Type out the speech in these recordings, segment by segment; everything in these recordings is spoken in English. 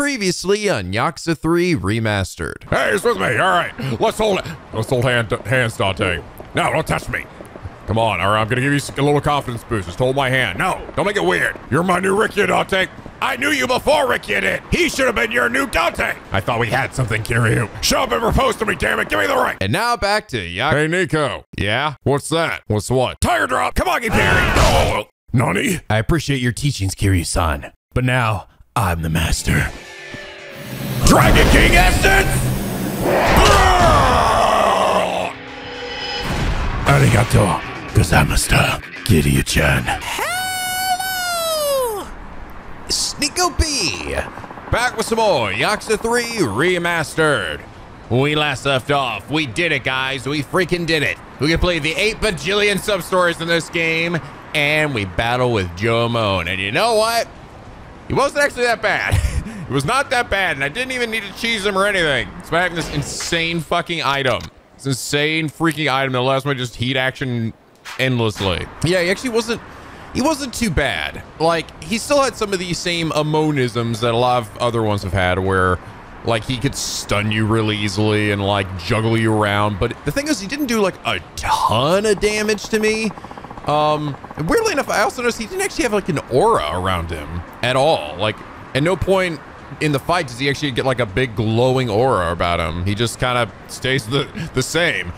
Previously on Yakuza 3 Remastered. Hey, it's with me. All right, let's hold it. Let's hold hand, hands, Dante. No, don't touch me. Come on, all right. I'm gonna give you a little confidence boost. Just hold my hand. No, don't make it weird. You're my new Ricky Dante. I knew you before Ricky did. He should have been your new Dante. I thought we had something, Kiryu. Show up and propose to me, damn it. Give me the ring. And now back to Yakuza. Hey, Nico. Yeah? What's that? What's what? Tiger drop. Come on, get Perry. Oh, Nani? I appreciate your teachings, Kiryu-san. But now, I'm the master. Dragon King Essence! Arigato, gozaimasu, Kiryu-chan. Hello! Sneako B! Back with some more Yakuza 3 Remastered. When we last left off, we did it, guys. We freaking did it. We completed the 8 bajillion sub-stories in this game, and we battle with Jo Amon. And you know what? He wasn't actually that bad. it was not that bad, and I didn't even need to cheese him or anything. It's having this insane fucking item. This insane freaking item that allows me to just heat action endlessly. Yeah, he actually wasn't he wasn't too bad. Like, he still had some of these same Amonisms that a lot of other ones have had where like he could stun you really easily and like juggle you around. But the thing is he didn't do like a ton of damage to me. Um, weirdly enough, I also noticed he didn't actually have like an aura around him at all. Like at no point in the fight does he actually get like a big glowing aura about him. He just kind of stays the, the same.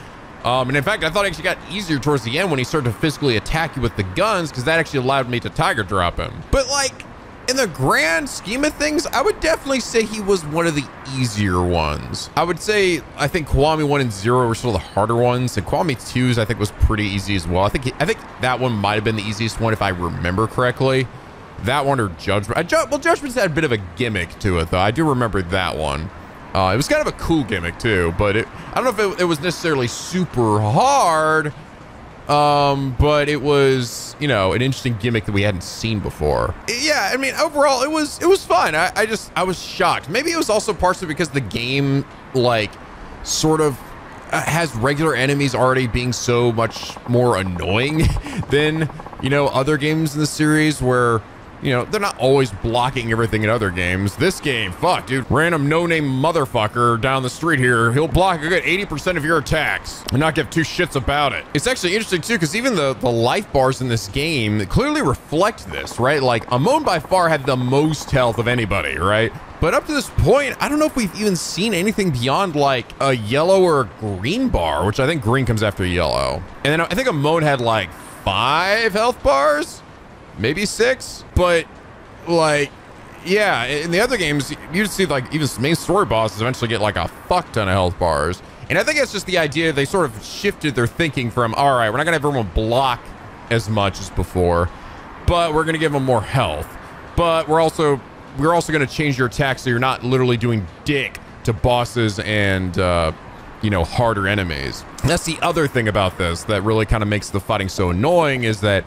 Um, and in fact, I thought it actually got easier towards the end when he started to physically attack you with the guns because that actually allowed me to tiger drop him. But like in the grand scheme of things, I would definitely say he was one of the easier ones. I would say I think Kiwami 1 and 0 were still the harder ones, and Kiwami 2's I think was pretty easy as well. I think I think that one might have been the easiest one if I remember correctly. That one or Judgment. Uh, Ju well, Judgment's had a bit of a gimmick to it, though. I do remember that one. Uh, it was kind of a cool gimmick, too, but it, I don't know if it, it was necessarily super hard, um, but it was, you know, an interesting gimmick that we hadn't seen before. Yeah, I mean, overall, it was it was fun. I, I just I was shocked. Maybe it was also partially because the game, like, sort of uh, has regular enemies already being so much more annoying than you know other games in the series where you know, they're not always blocking everything in other games. This game, fuck, dude. Random no-name motherfucker down the street here, he'll block a good 80% of your attacks and not give two shits about it. It's actually interesting, too, because even the, the life bars in this game clearly reflect this, right? Like, Amon by far had the most health of anybody, right? But up to this point, I don't know if we've even seen anything beyond like a yellow or a green bar, which I think green comes after yellow. And then I think Amon had like five health bars maybe six, but like, yeah, in the other games, you'd see like even main story bosses eventually get like a fuck ton of health bars. And I think it's just the idea they sort of shifted their thinking from, all right, we're not gonna have everyone block as much as before, but we're gonna give them more health. But we're also we're also gonna change your attack so you're not literally doing dick to bosses and uh, you know harder enemies. That's the other thing about this that really kind of makes the fighting so annoying is that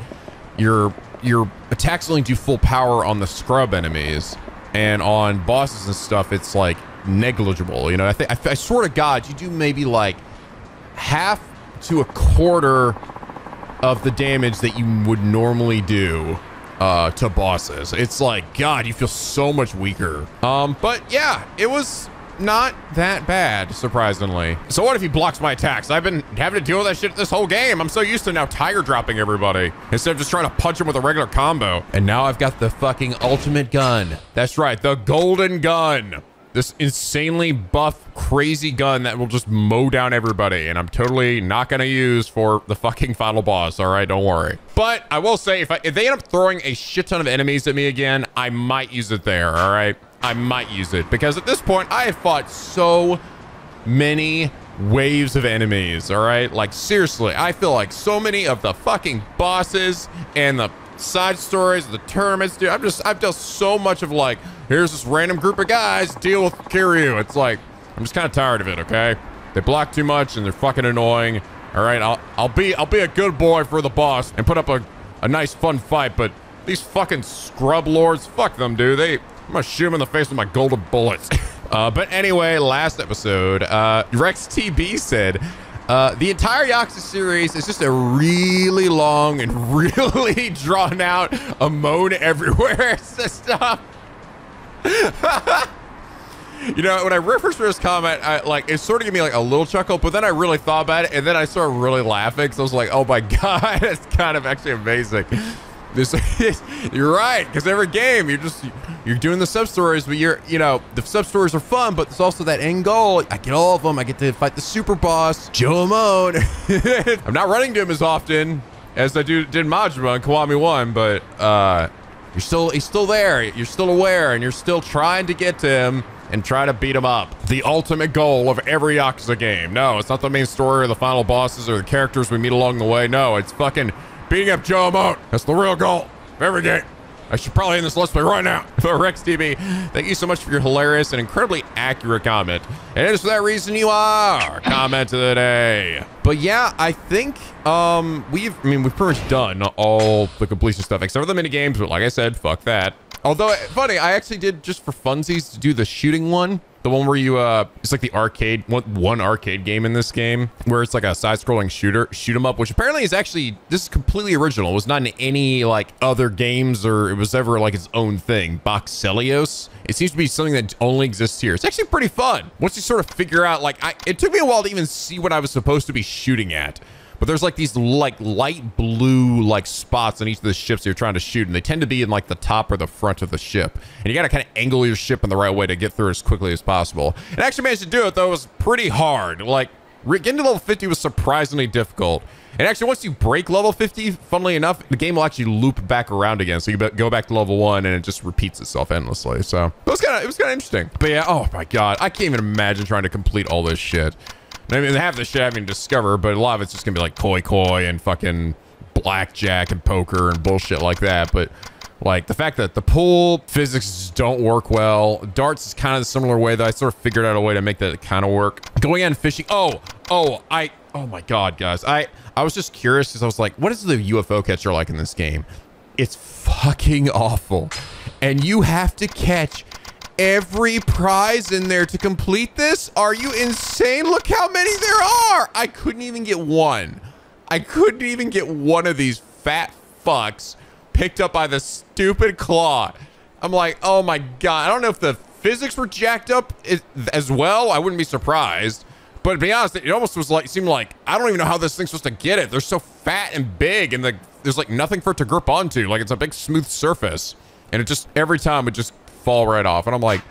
you're your attacks only do full power on the scrub enemies, and on bosses and stuff, it's like negligible. You know, I think I, swear to God, you do maybe like half to a quarter of the damage that you would normally do uh, to bosses. It's like, God, you feel so much weaker. Um, but yeah, it was not that bad, surprisingly. So what if he blocks my attacks? I've been having to deal with that shit this whole game. I'm so used to now tiger dropping everybody instead of just trying to punch him with a regular combo. And now I've got the fucking ultimate gun. That's right, the golden gun. This insanely buff, crazy gun that will just mow down everybody. And I'm totally not going to use for the fucking final boss. All right, don't worry. But I will say, if, I, if they end up throwing a shit ton of enemies at me again, I might use it there. All right. I might use it because at this point I have fought so many waves of enemies, all right? Like seriously, I feel like so many of the fucking bosses and the side stories, the tournaments, dude, I'm just, I've done so much of like, here's this random group of guys, deal with Kiryu. It's like, I'm just kind of tired of it, okay? They block too much and they're fucking annoying. All right, I'll, I'll be, I'll be a good boy for the boss and put up a, a nice fun fight, but these fucking scrub lords, fuck them, dude. They, I'm gonna shoot him in the face with my golden bullets. uh, but anyway, last episode, uh, Rex TB said, uh, the entire Yakuza series is just a really long and really drawn out Amon everywhere system. you know, when I first read this comment, I like it sort of gave me like a little chuckle, but then I really thought about it, and then I started really laughing. So I was like, "Oh my god, it's kind of actually amazing." This, you're right, because every game you're just you're doing the sub stories, but you're you know the sub stories are fun, but there's also that end goal. I get all of them. I get to fight the super boss, Jo Amon. I'm not running to him as often as I do did Majima and Kiwami One, but uh, you're still he's still there. You're still aware, and you're still trying to get to him and try to beat him up. The ultimate goal of every Yakuza game. No, it's not the main story or the final bosses or the characters we meet along the way. No, it's fucking beating up Jo Amon. That's the real goal of every game. I should probably end this Let's Play right now. But Rex TV, thank you so much for your hilarious and incredibly accurate comment. And it is for that reason you are comment of the day. But yeah, I think um we've I mean we've pretty much done all the completion stuff except for the mini games, but like I said, fuck that. Although funny, I actually did just for funsies to do the shooting one. The one where you, uh, it's like the arcade, one, one arcade game in this game where it's like a side scrolling shooter, shoot 'em up, which apparently is actually, this is completely original. It was not in any like other games or it was ever like its own thing. Boxcelios. It seems to be something that only exists here. It's actually pretty fun. Once you sort of figure out, like, I, it took me a while to even see what I was supposed to be shooting at. But there's like these like light blue like spots on each of the ships you're trying to shoot, and they tend to be in like the top or the front of the ship. And you got to kind of angle your ship in the right way to get through as quickly as possible. And actually managed to do it though. It was pretty hard. Like getting to level 50 was surprisingly difficult. And actually, once you break level 50, funnily enough, the game will actually loop back around again. So you go back to level one, and it just repeats itself endlessly. So it was kind of it was kind of interesting. But yeah, oh my god, I can't even imagine trying to complete all this shit. I mean, half the shit I haven't but a lot of it's just gonna be like koi koi and fucking blackjack and poker and bullshit like that. But like the fact that the pool physics don't work well, darts is kind of the similar way that I sort of figured out a way to make that kind of work. Going and fishing. Oh, oh, I, oh my god, guys, I, I was just curious because I was like, what is the UFO catcher like in this game? It's fucking awful, and you have to catch every prize in there to complete this? Are you insane? Look how many there are. I couldn't even get one. I couldn't even get one of these fat fucks picked up by the stupid claw. I'm like, oh my God. I don't know if the physics were jacked up as well. I wouldn't be surprised. But to be honest, it almost was like, seemed like, I don't even know how this thing's supposed to get it. They're so fat and big and the, there's like nothing for it to grip onto. Like it's a big smooth surface. And it just, every time it just fall right off. And I'm like,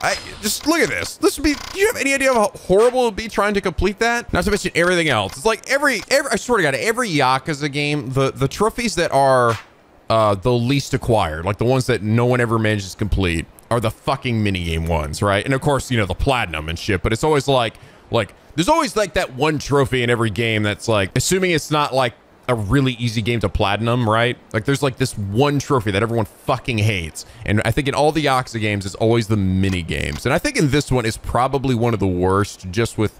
I just look at this. This would be. Do you have any idea how horrible it would be trying to complete that? Not to mention everything else. It's like every every. I swear to God, every Yakuza game, the the trophies that are uh, the least acquired, like the ones that no one ever manages to complete, are the fucking mini game ones, right? And of course, you know the platinum and shit. But it's always like like there's always like that one trophy in every game that's like, assuming it's not like a really easy game to platinum, right? Like there's like this one trophy that everyone fucking hates. And I think in all the Yakuza games, it's always the mini games. And I think in this one is probably one of the worst just with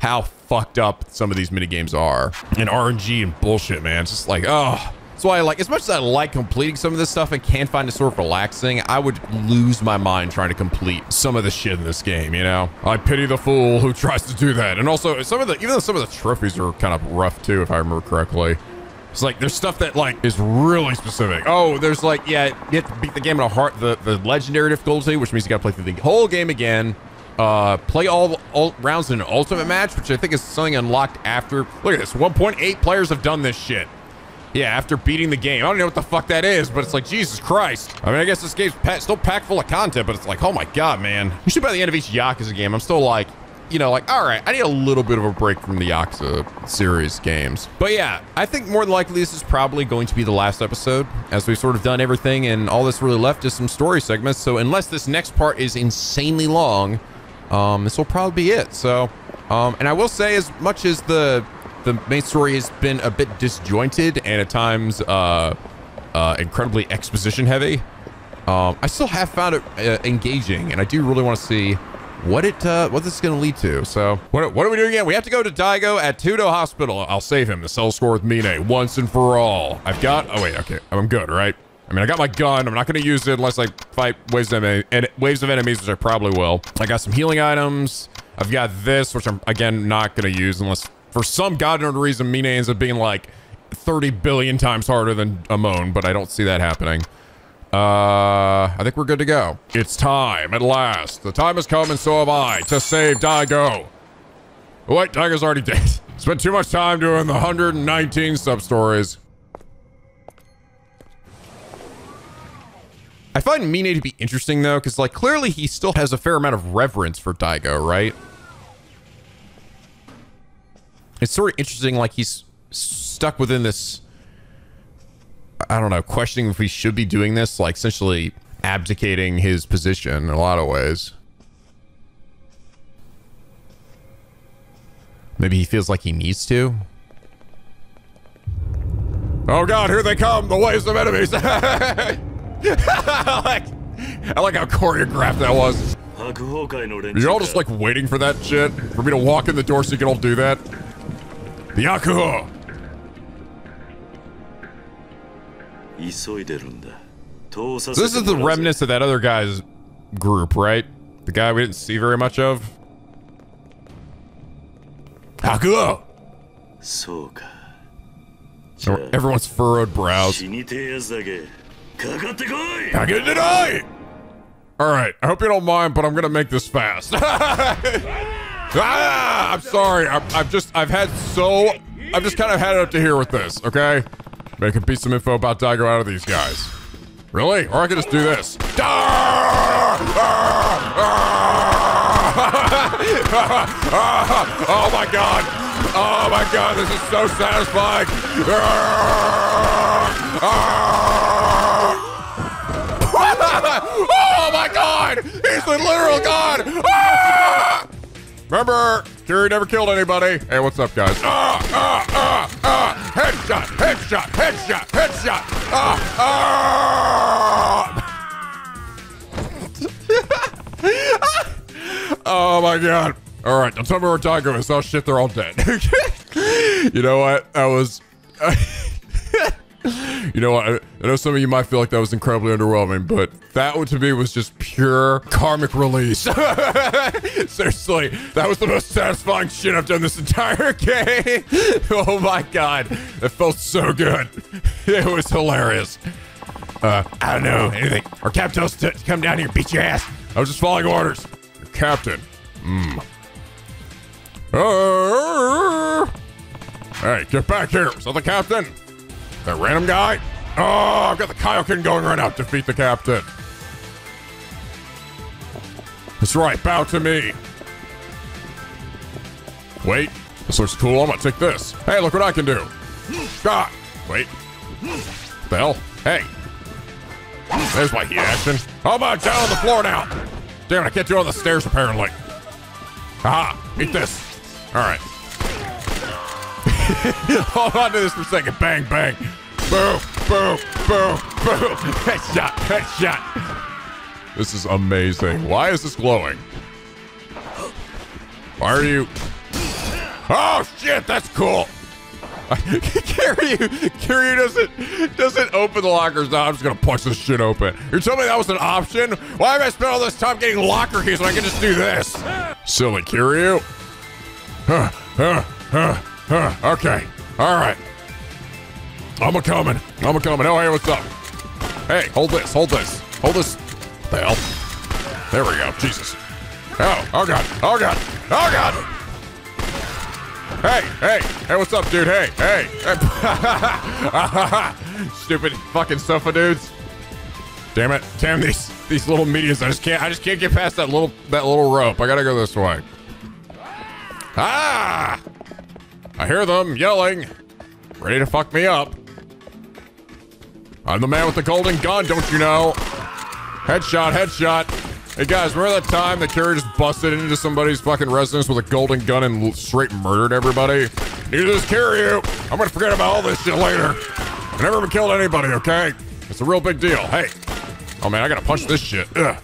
how fucked up some of these mini games are. And RNG and bullshit, man. It's just like, oh. That's why I like, as much as I like completing some of this stuff and can't find it sort of relaxing, I would lose my mind trying to complete some of the shit in this game, you know? I pity the fool who tries to do that. And also, some of the, even though some of the trophies are kind of rough too, if I remember correctly. It's like there's stuff that like is really specific. Oh, there's like yeah, you have to beat the game in a heart the the legendary difficulty, which means you got to play through the whole game again. Uh, play all, all rounds in an ultimate match, which I think is something unlocked after. Look at this, 1.8 players have done this shit. Yeah, after beating the game. I don't know what the fuck that is, but it's like, Jesus Christ. I mean, I guess this game's still packed full of content, but it's like, oh my God, man. Usually by the end of each Yakuza game, I'm still like, you know, like, all right, I need a little bit of a break from the Yakuza series games. But yeah, I think more than likely this is probably going to be the last episode as we've sort of done everything and all that's really left is some story segments. So unless this next part is insanely long, um, this will probably be it. So, um, and I will say as much as the the main story has been a bit disjointed and at times uh, uh, incredibly exposition heavy. Um, I still have found it uh, engaging, and I do really want to see what it uh, what this is going to lead to. So what, what are we doing again? We have to go to Daigo at Tudo Hospital. I'll save him The settle score with Mine once and for all. I've got. Oh wait, okay, I'm good, right? I mean, I got my gun. I'm not going to use it unless I fight waves of, en waves of enemies, which I probably will. I got some healing items. I've got this, which I'm, again, not going to use unless for some god known reason, Mine ends up being like 30 billion times harder than Amon, but I don't see that happening. Uh, I think we're good to go. It's time, at last. The time has come, and so have I, to save Daigo. Wait, Daigo's already dead. Spent too much time doing the 119 sub-stories. I find Mine to be interesting though, because like clearly he still has a fair amount of reverence for Daigo, right? it's sort of interesting like he's stuck within this i don't know questioning if he should be doing this like essentially abdicating his position in a lot of ways. Maybe he feels like he needs to. Oh god here they come the waves of enemies. I like i like how choreographed that was. You're all just like waiting for that shit? For me to walk in the door so you can all do that? The Yakuho! 急いでるんだ通さ So せ this て is the もらうぜ remnants of that other guy's group, right? The guy we didn't see very much of. Hakuo! そうかじゃ So あ everyone's furrowed brows. 死にてえやつだけかかってこい I get tonight! Alright, I hope you don't mind, but I'm gonna make this fast. ah, I'm sorry. I'm, I've just, I've had so, I've just kind of had it up to here with this, okay? I can beat some info about Daigo out of these guys. Really? Or I could just do this. oh my god! Oh my god, this is so satisfying! oh my god! He's the literal god! Remember, Kiryu never killed anybody. Hey, what's up, guys? Ah, ah, ah, ah! Headshot, headshot, headshot, headshot! Ah, ah! oh my god. All right, now tell me where Daigo is. Oh shit, they're all dead. you know what? That was. You know what? I, I know some of you might feel like that was incredibly underwhelming, but that one to me was just pure karmic release. Seriously, that was the most satisfying shit I've done this entire game. oh my god, it felt so good. It was hilarious. Uh, I don't know anything. Our captain tells to come down here and beat your ass. I was just following orders. Your captain. Hmm. Uh, hey, get back here. That the captain? That random guy? Oh, I've got the Kaioken going right now. Defeat the captain. That's right. Bow to me. Wait. This looks cool. I'm gonna take this. Hey, look what I can do. Ah. Wait. What the hell? Hey. There's my heat action. How about down on the floor now? Damn I can't do it on the stairs apparently. Aha. Eat this. All right. Hold on to this for a second. Bang, bang. Boom, boom, boom, boom. Headshot, headshot. This is amazing. Why is this glowing? Why are you... Oh, shit, that's cool. Kiryu, Kiryu doesn't doesn't open the lockers now. I'm just gonna punch this shit open. You're telling me that was an option? Why have I spent all this time getting locker keys when I can just do this? Silly Kiryu. Huh, huh, huh, huh. Okay, all right. I'm a coming. I'm a coming. Oh, hey, what's up? Hey, hold this. Hold this. Hold this. The hell? There we go. Jesus. Oh, oh god. Oh god. Oh god. Hey, hey, hey, what's up, dude? Hey, hey. hey. Stupid fucking sofa dudes. Damn it. Damn these these little medians. I just can't I just can't get past that little that little rope. I gotta go this way. Ah! I hear them yelling. Ready to fuck me up. I'm the man with the golden gun, don't you know? Headshot, headshot. Hey guys, remember that time the Kiryu just busted into somebody's fucking residence with a golden gun and straight murdered everybody? Neither does Kiryu. I'm gonna forget about all this shit later. I never killed anybody, okay? It's a real big deal. Hey. Oh man, I gotta punch this shit. Ugh.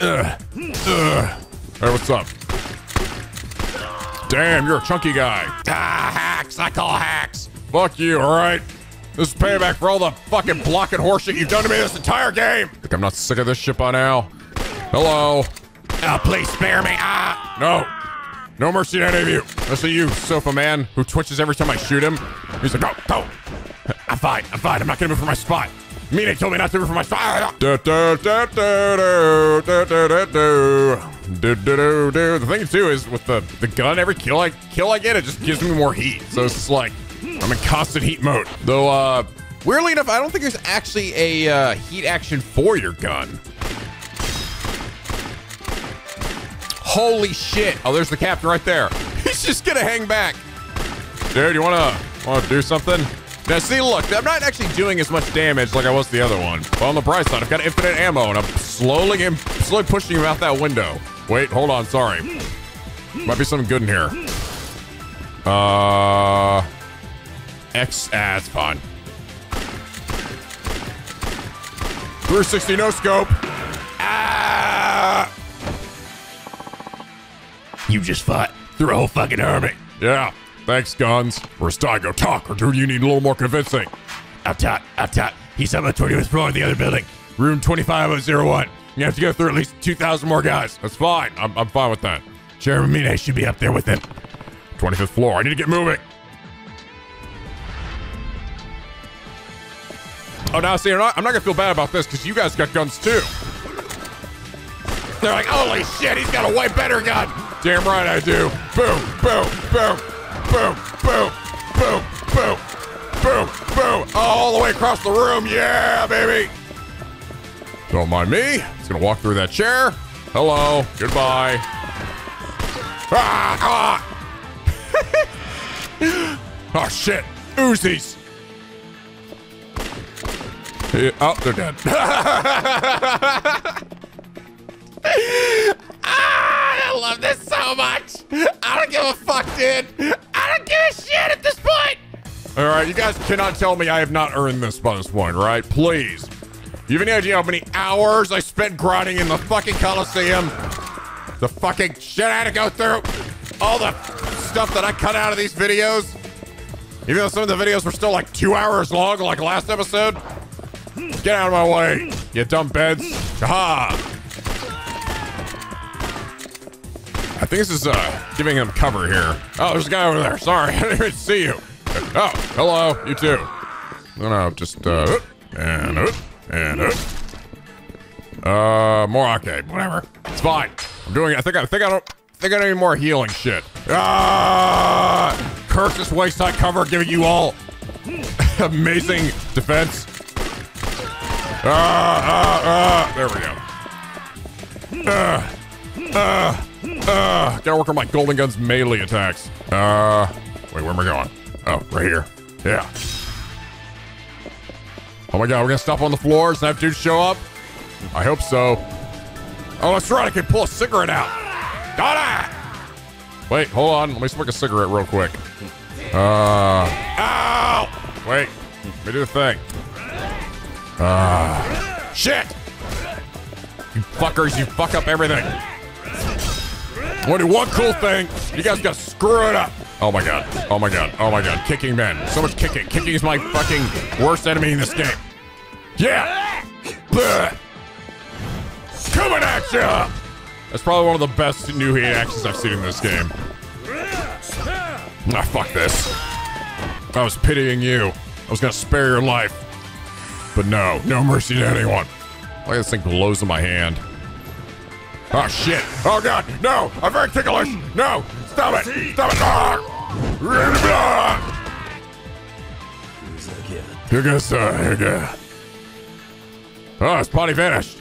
Ugh. Ugh. Hey, what's up? Damn, you're a chunky guy. Ah, hacks. I call hacks. Fuck you, alright? This is payback for all the fucking blocking horseshit you've done to me this entire game. I'm not sick of this shit by now? Hello? Oh, please spare me. Ah! No. No mercy to any of you. Especially you, sofa man, who twitches every time I shoot him. He's like, go, go. I'm fine. I'm fine. I'm not gonna move from my spot. Mine told me not to root for my do. The thing too is with the, the gun, every kill I kill I get, it just gives me more heat. So it's just like I'm in constant heat mode. Though, uh, weirdly enough, I don't think there's actually a uh, heat action for your gun. Holy shit! Oh, there's the captain right there. He's just gonna hang back. Dude, you wanna wanna do something? Now, see, look, I'm not actually doing as much damage like I was the other one. But on the bright side, I've got infinite ammo, and I'm slowly, slowly pushing him out that window. Wait, hold on, sorry. Might be something good in here. Uh, X, ah, it's fine. 360 no scope. Ah! You just fought through a whole fucking army. Yeah, thanks, guns. Where's Daigo? Talk, or do you need a little more convincing? Up top. He's on the 25th floor of the other building. Room 2501. You have to go through at least 2,000 more guys. That's fine. I'm, I'm fine with that. Chairman Mine should be up there with him. 25th floor. I need to get moving. Oh, now see, I'm not, I'm not gonna feel bad about this because you guys got guns too. They're like, holy shit, he's got a way better gun. Damn right I do. Boom, boom, boom, boom, boom, boom, boom, boom, boom. All the way across the room. Yeah, baby. Don't mind me. Just gonna walk through that chair. Hello. Goodbye. Ah, ah. oh shit. Uzis. Yeah, oh, they're dead. Ah, I love this so much. I don't give a fuck, dude. I don't give a shit at this point. All right, you guys cannot tell me I have not earned this this point, right? Please. You have any idea how many hours I spent grinding in the fucking Coliseum? The fucking shit I had to go through? All the stuff that I cut out of these videos? Even though some of the videos were still like two hours long, like last episode? Get out of my way, you dumb beds. Ha! I think this is uh giving him cover here. Oh, there's a guy over there. Sorry, I didn't even see you. Oh, hello, you too. No, no, just uh and uh and uh. Uh, more okay, whatever. It's fine. I'm doing. it. I think. I think I don't. Think I need more healing shit. Ah! Curse this wayside cover, giving you all amazing defense. Ah, ah, ah. There we go. Uh, uh, uh. Gotta work on my golden gun's melee attacks. Uh, wait, where am I going? Oh, right here. Yeah. Oh my god, we're gonna stop on the floors and have dudes show up? I hope so. Oh, that's right, I can pull a cigarette out. Got it! Wait, hold on. Let me smoke a cigarette real quick. Uh, ow! Wait, let me do the thing. Ah, shit! You fuckers, you fuck up everything. Do one cool thing. You guys gotta screw it up. Oh my god. Oh my god. Oh my god. Kicking men. So much kicking. Kicking is my fucking worst enemy in this game. Yeah! Coming at ya! That's probably one of the best new hit actions I've seen in this game. Ah, fuck this. I was pitying you. I was gonna spare your life. But no, no mercy to anyone. Like this thing blows in my hand. Oh shit! Oh god! No! I'm very ticklish! No! Stop it! Stop it! Ah! Here goes, uh, here goes. Oh, his body vanished.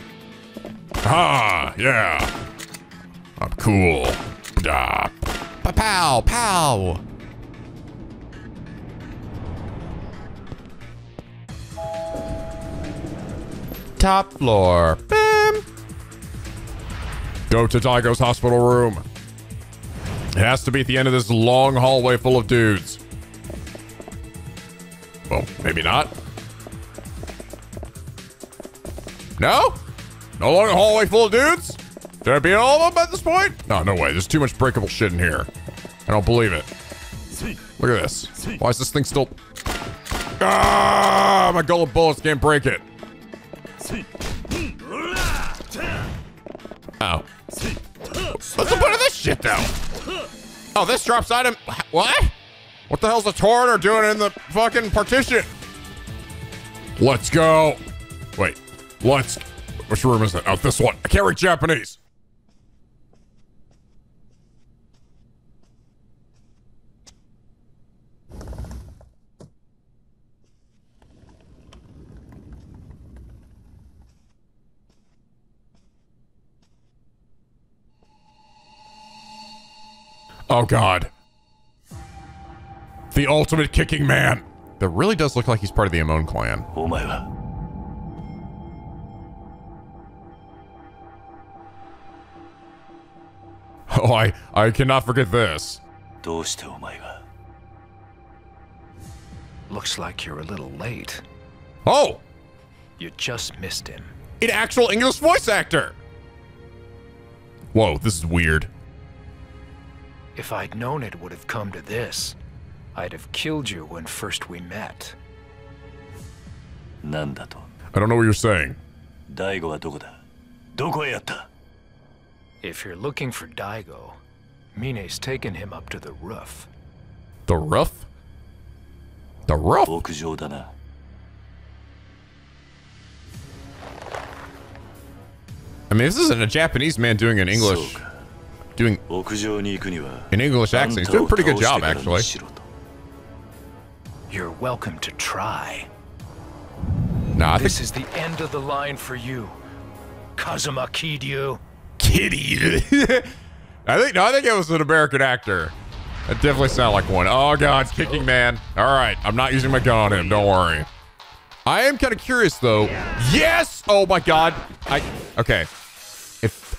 Ah, yeah. I'm cool. Ah. Pow, pow. Top floor. Bam. Go to Daigo's hospital room. It has to be at the end of this long hallway full of dudes. Well, maybe not. No? No longer hallway full of dudes? Did I beat all of them at this point? No, no way. There's too much breakable shit in here. I don't believe it. Look at this. Why is this thing still... Ah! My gullet bullets can't break it. Oh. What's the point of this shit, though? Oh, this drops item. What? What the hell's a Torrenter doing in the fucking partition? Let's go. Wait, let's. Which room is it? Oh, this one. I can't read Japanese. Oh god. The ultimate kicking man. That really does look like he's part of the Amon clan. Oh, I, I cannot forget this. Looks like you're a little late. Oh! You just missed him. An actual English voice actor! Whoa, this is weird. If I'd known it would have come to this, I'd have killed you when first we met. I don't know what you're saying. If you're looking for Daigo, Mine's taken him up to the roof. The roof? The roof? I mean, this isn't a Japanese man doing an English doing an English accent. He's doing a pretty good job, actually. You're welcome to try. Nah, this is the end of the line for you, Kazuma Kiryu. Kiryu. I think no, I think it was an American actor. That definitely sounded like one. Oh god, it's kicking man. All right, I'm not using my gun on him. Don't worry. I am kind of curious though. Yes. Oh my god. I okay.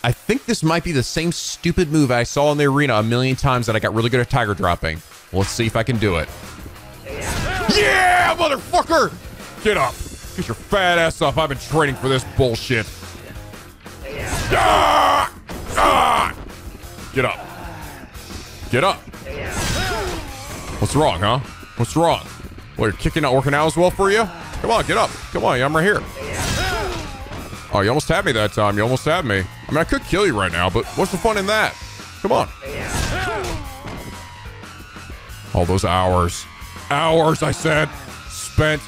I think this might be the same stupid move I saw in the arena a million times that I got really good at tiger dropping. Let's see if I can do it. Yeah, motherfucker! Get up. Get your fat ass up. I've been training for this bullshit. Ah! Ah! Get up. Get up. What's wrong, huh? What's wrong? Well, your kicking not working out as well for you? Come on, get up. Come on, I'm right here. Oh, you almost had me that time. You almost had me. I mean, I could kill you right now, but what's the fun in that? Come on. All those hours. Hours, I said. Spent.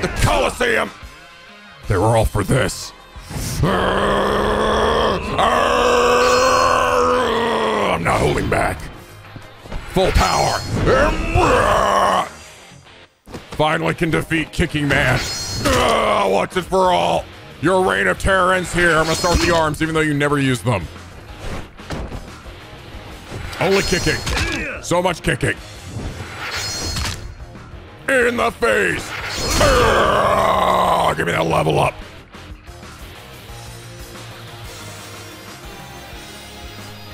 The Coliseum. They were all for this. I'm not holding back. Full power. Finally can defeat Kicking Man. Once and for all. Your reign of terror ends here. I'm gonna start the arms, even though you never use them. Only kicking. So much kicking. In the face. Ah, give me that level up.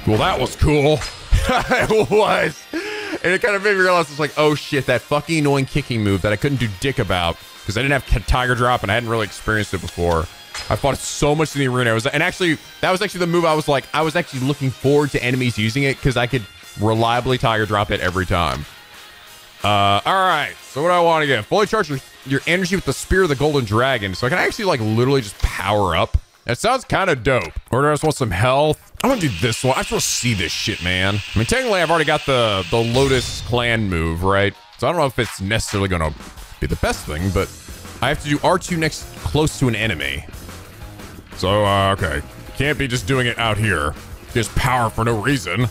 Well, that was cool. it was. And it kind of made me realize it's like, oh shit, that fucking annoying kicking move that I couldn't do dick about because I didn't have Tiger Drop and I hadn't really experienced it before. I fought so much in the arena. It was, and actually, that was actually the move I was like, I was actually looking forward to enemies using it because I could reliably Tiger Drop it every time. Uh, all right. So what do I want to get? Fully charge your, your energy with the Spear of the Golden Dragon. So I can actually like literally just power up. That sounds kind of dope. Or do I just want some health? I'm gonna do this one. I just want to see this shit, man. I mean, technically, I've already got the the Lotus Clan move, right? So I don't know if it's necessarily gonna be the best thing, but I have to do R2 next close to an enemy. So, uh, okay. Can't be just doing it out here. Just power for no reason.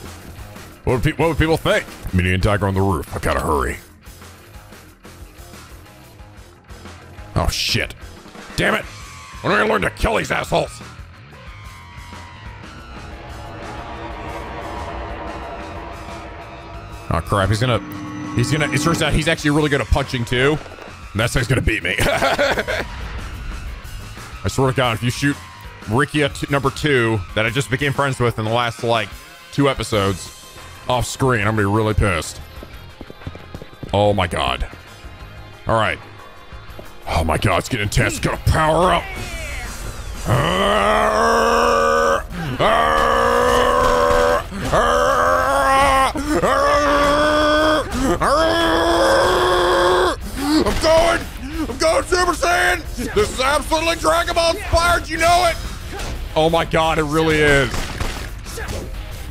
What would, what would people think? Minion Tiger on the roof. I gotta hurry. Oh, shit. Damn it. When are we gonna learn to kill these assholes? Oh, crap. He's gonna... He's gonna... It turns out he's actually really good at punching, too. That's how gonna beat me. I swear to God, if you shoot t- number two that I just became friends with in the last, like, two episodes off screen, I'm gonna be really pissed. Oh my God. All right. Oh my God, it's getting intense. Gotta power up. I'm going! I'm going Super Saiyan! This is absolutely Dragon Ball inspired, you know it! Oh my god, it really is.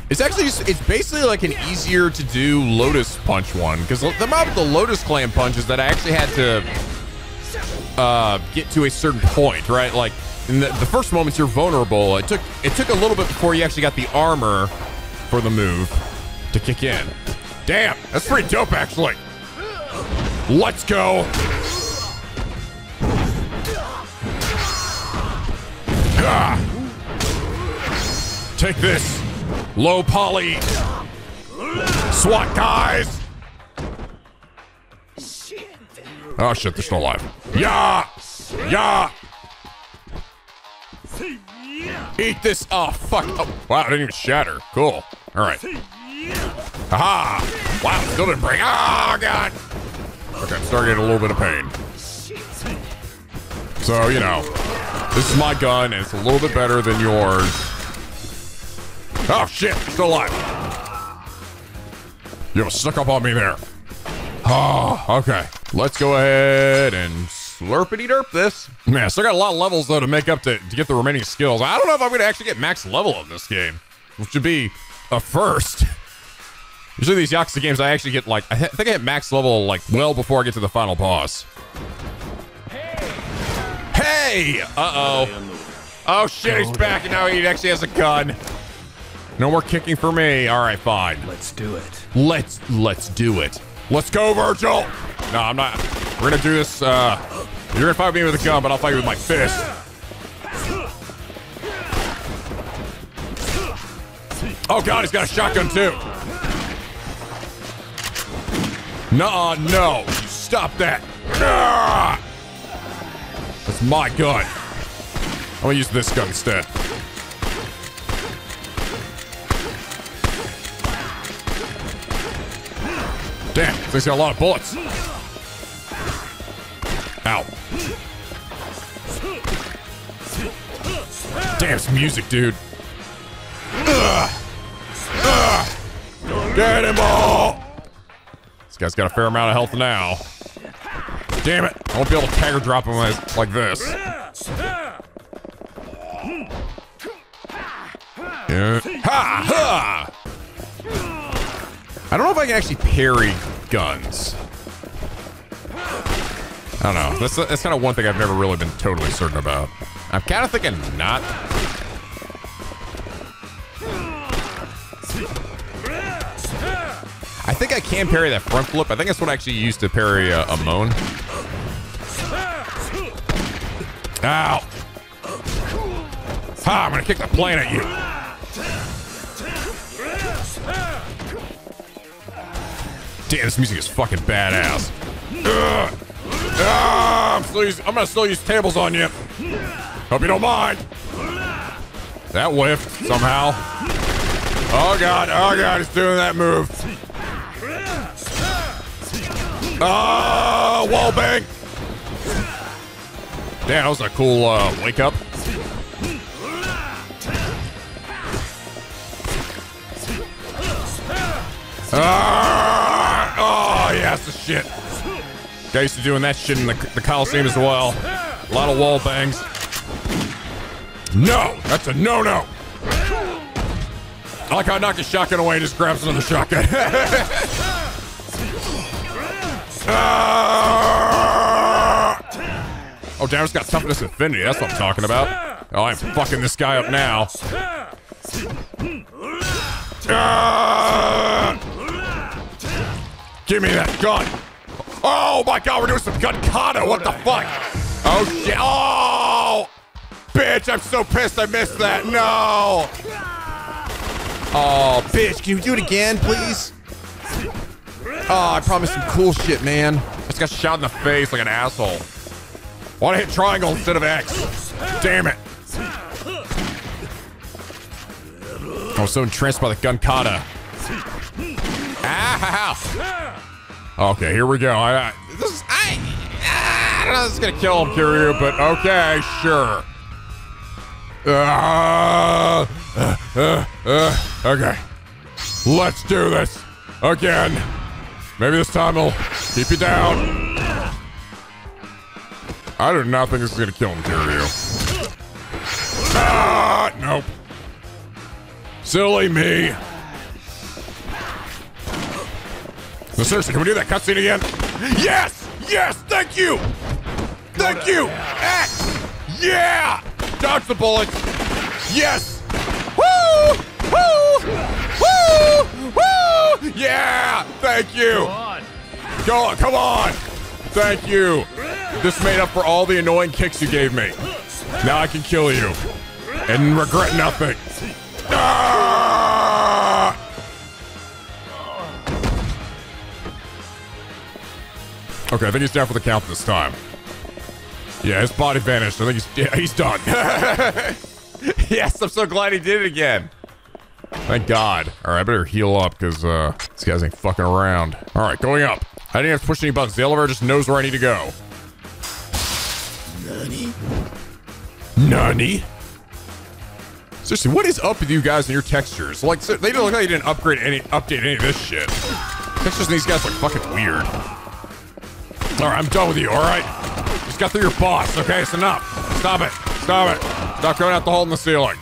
It's actually it's basically like an easier to do Lotus Punch one. Because the amount of the Lotus Clan punches that I actually had to uh, get to a certain point, right? Like in the, the first moments you're vulnerable. It took it took a little bit before you actually got the armor for the move to kick in. Damn, that's pretty dope actually. Let's go. Take this, low poly SWAT guys. Oh shit, they're still alive. Yeah! Yeah! Eat this! Oh fuck! Oh, wow, I didn't even shatter. Cool. Alright. Haha! Wow, still didn't break. Oh god! Okay, I'm starting to get a little bit of pain. So, you know, this is my gun, and it's a little bit better than yours. Oh shit, still alive. Yo, stuck up on me there. Oh, okay. Let's go ahead and slurpity derp this. Man, I still got a lot of levels though to make up to, to get the remaining skills. I don't know if I'm gonna actually get max level in this game, which would be a first. Usually these Yakuza games, I actually get like, I think I hit max level like well before I get to the final boss. Hey! Hey! Uh-oh. Oh shit, he's back and now he actually has a gun. No more kicking for me. All right, fine. Let's do it. Let's let's do it. Let's go, Virgil. No, I'm not. We're gonna do this. Uh, you're gonna fight me with a gun, but I'll fight you with my fist. Oh god, he's got a shotgun too. Nuh-uh, no. Stop that. That's my gun. I'm gonna use this gun instead. Damn, thing's got a lot of bullets. Ow. Damn, it's music, dude. Ugh. Ugh. Get him all! This guy's got a fair amount of health now. Damn it, I won't be able to tiger drop him like- like this. Yeah. Ha! Ha! I don't know if I can actually parry guns. I don't know. That's, that's kind of one thing I've never really been totally certain about. I'm kind of thinking not. I can parry that front flip. I think that's what I actually used to parry a, Amon. Ow! Ha! I'm gonna kick the plane at you. Damn, this music is fucking badass. Ugh. Ah, I'm, still use, I'm gonna still use tables on you. Hope you don't mind. That whiffed somehow. Oh god, oh god, he's doing that move. Ah, wall bang. Damn, that was a cool uh, wake up. Ah, oh, yeah, that's the shit. Guy used to doing that shit in the, the Coliseum as well. A lot of wall bangs. No, that's a no-no. I like how I knock his shotgun away and just grabs another shotgun. Ah! oh, it's got toughness infinity. That's what I'm talking about. Oh, I'm fucking this guy up now. Ah! Give me that gun. Oh my god, we're doing some gun kata. What the fuck? Oh shit. Oh! Bitch, I'm so pissed I missed that. No! Oh, bitch, can you do it again, please? Oh, I promised some cool shit, man. Just got shot in the face like an asshole. Why hit triangle instead of X? Damn it. I was so entranced by the gun kata. Ow! Okay, here we go. I, I this is I, I don't know. This is gonna kill him, Kiryu, but okay, sure. Uh, uh, uh, okay, let's do this again. Maybe this time he'll keep you down. I do not think this is gonna kill him, Kiryu. Ah, nope. Silly me. No, seriously, can we do that cutscene again? Yes! Yes! Thank you! Thank you! Ah! Yeah! Dodge the bullets! Yes! Woo! Woo! Yeah! Thank you! Go on, come on! Thank you! This made up for all the annoying kicks you gave me. Now I can kill you. And regret nothing. Ah! Okay, I think he's down for the count this time. Yeah, his body vanished. I think he's yeah, he's done. yes, I'm so glad he did it again. Thank God. All right, I better heal up because uh, these guys ain't fucking around. All right, going up. I didn't have to push any buttons. The elevator just knows where I need to go. Nani? Nani? Seriously, what is up with you guys and your textures? Like, so- they don't look like they didn't upgrade any, update any of this shit. Textures in these guys look fucking weird. All right, I'm done with you. All right, just got through your boss. Okay, it's enough. Stop it. Stop it. Stop going out the hole in the ceiling.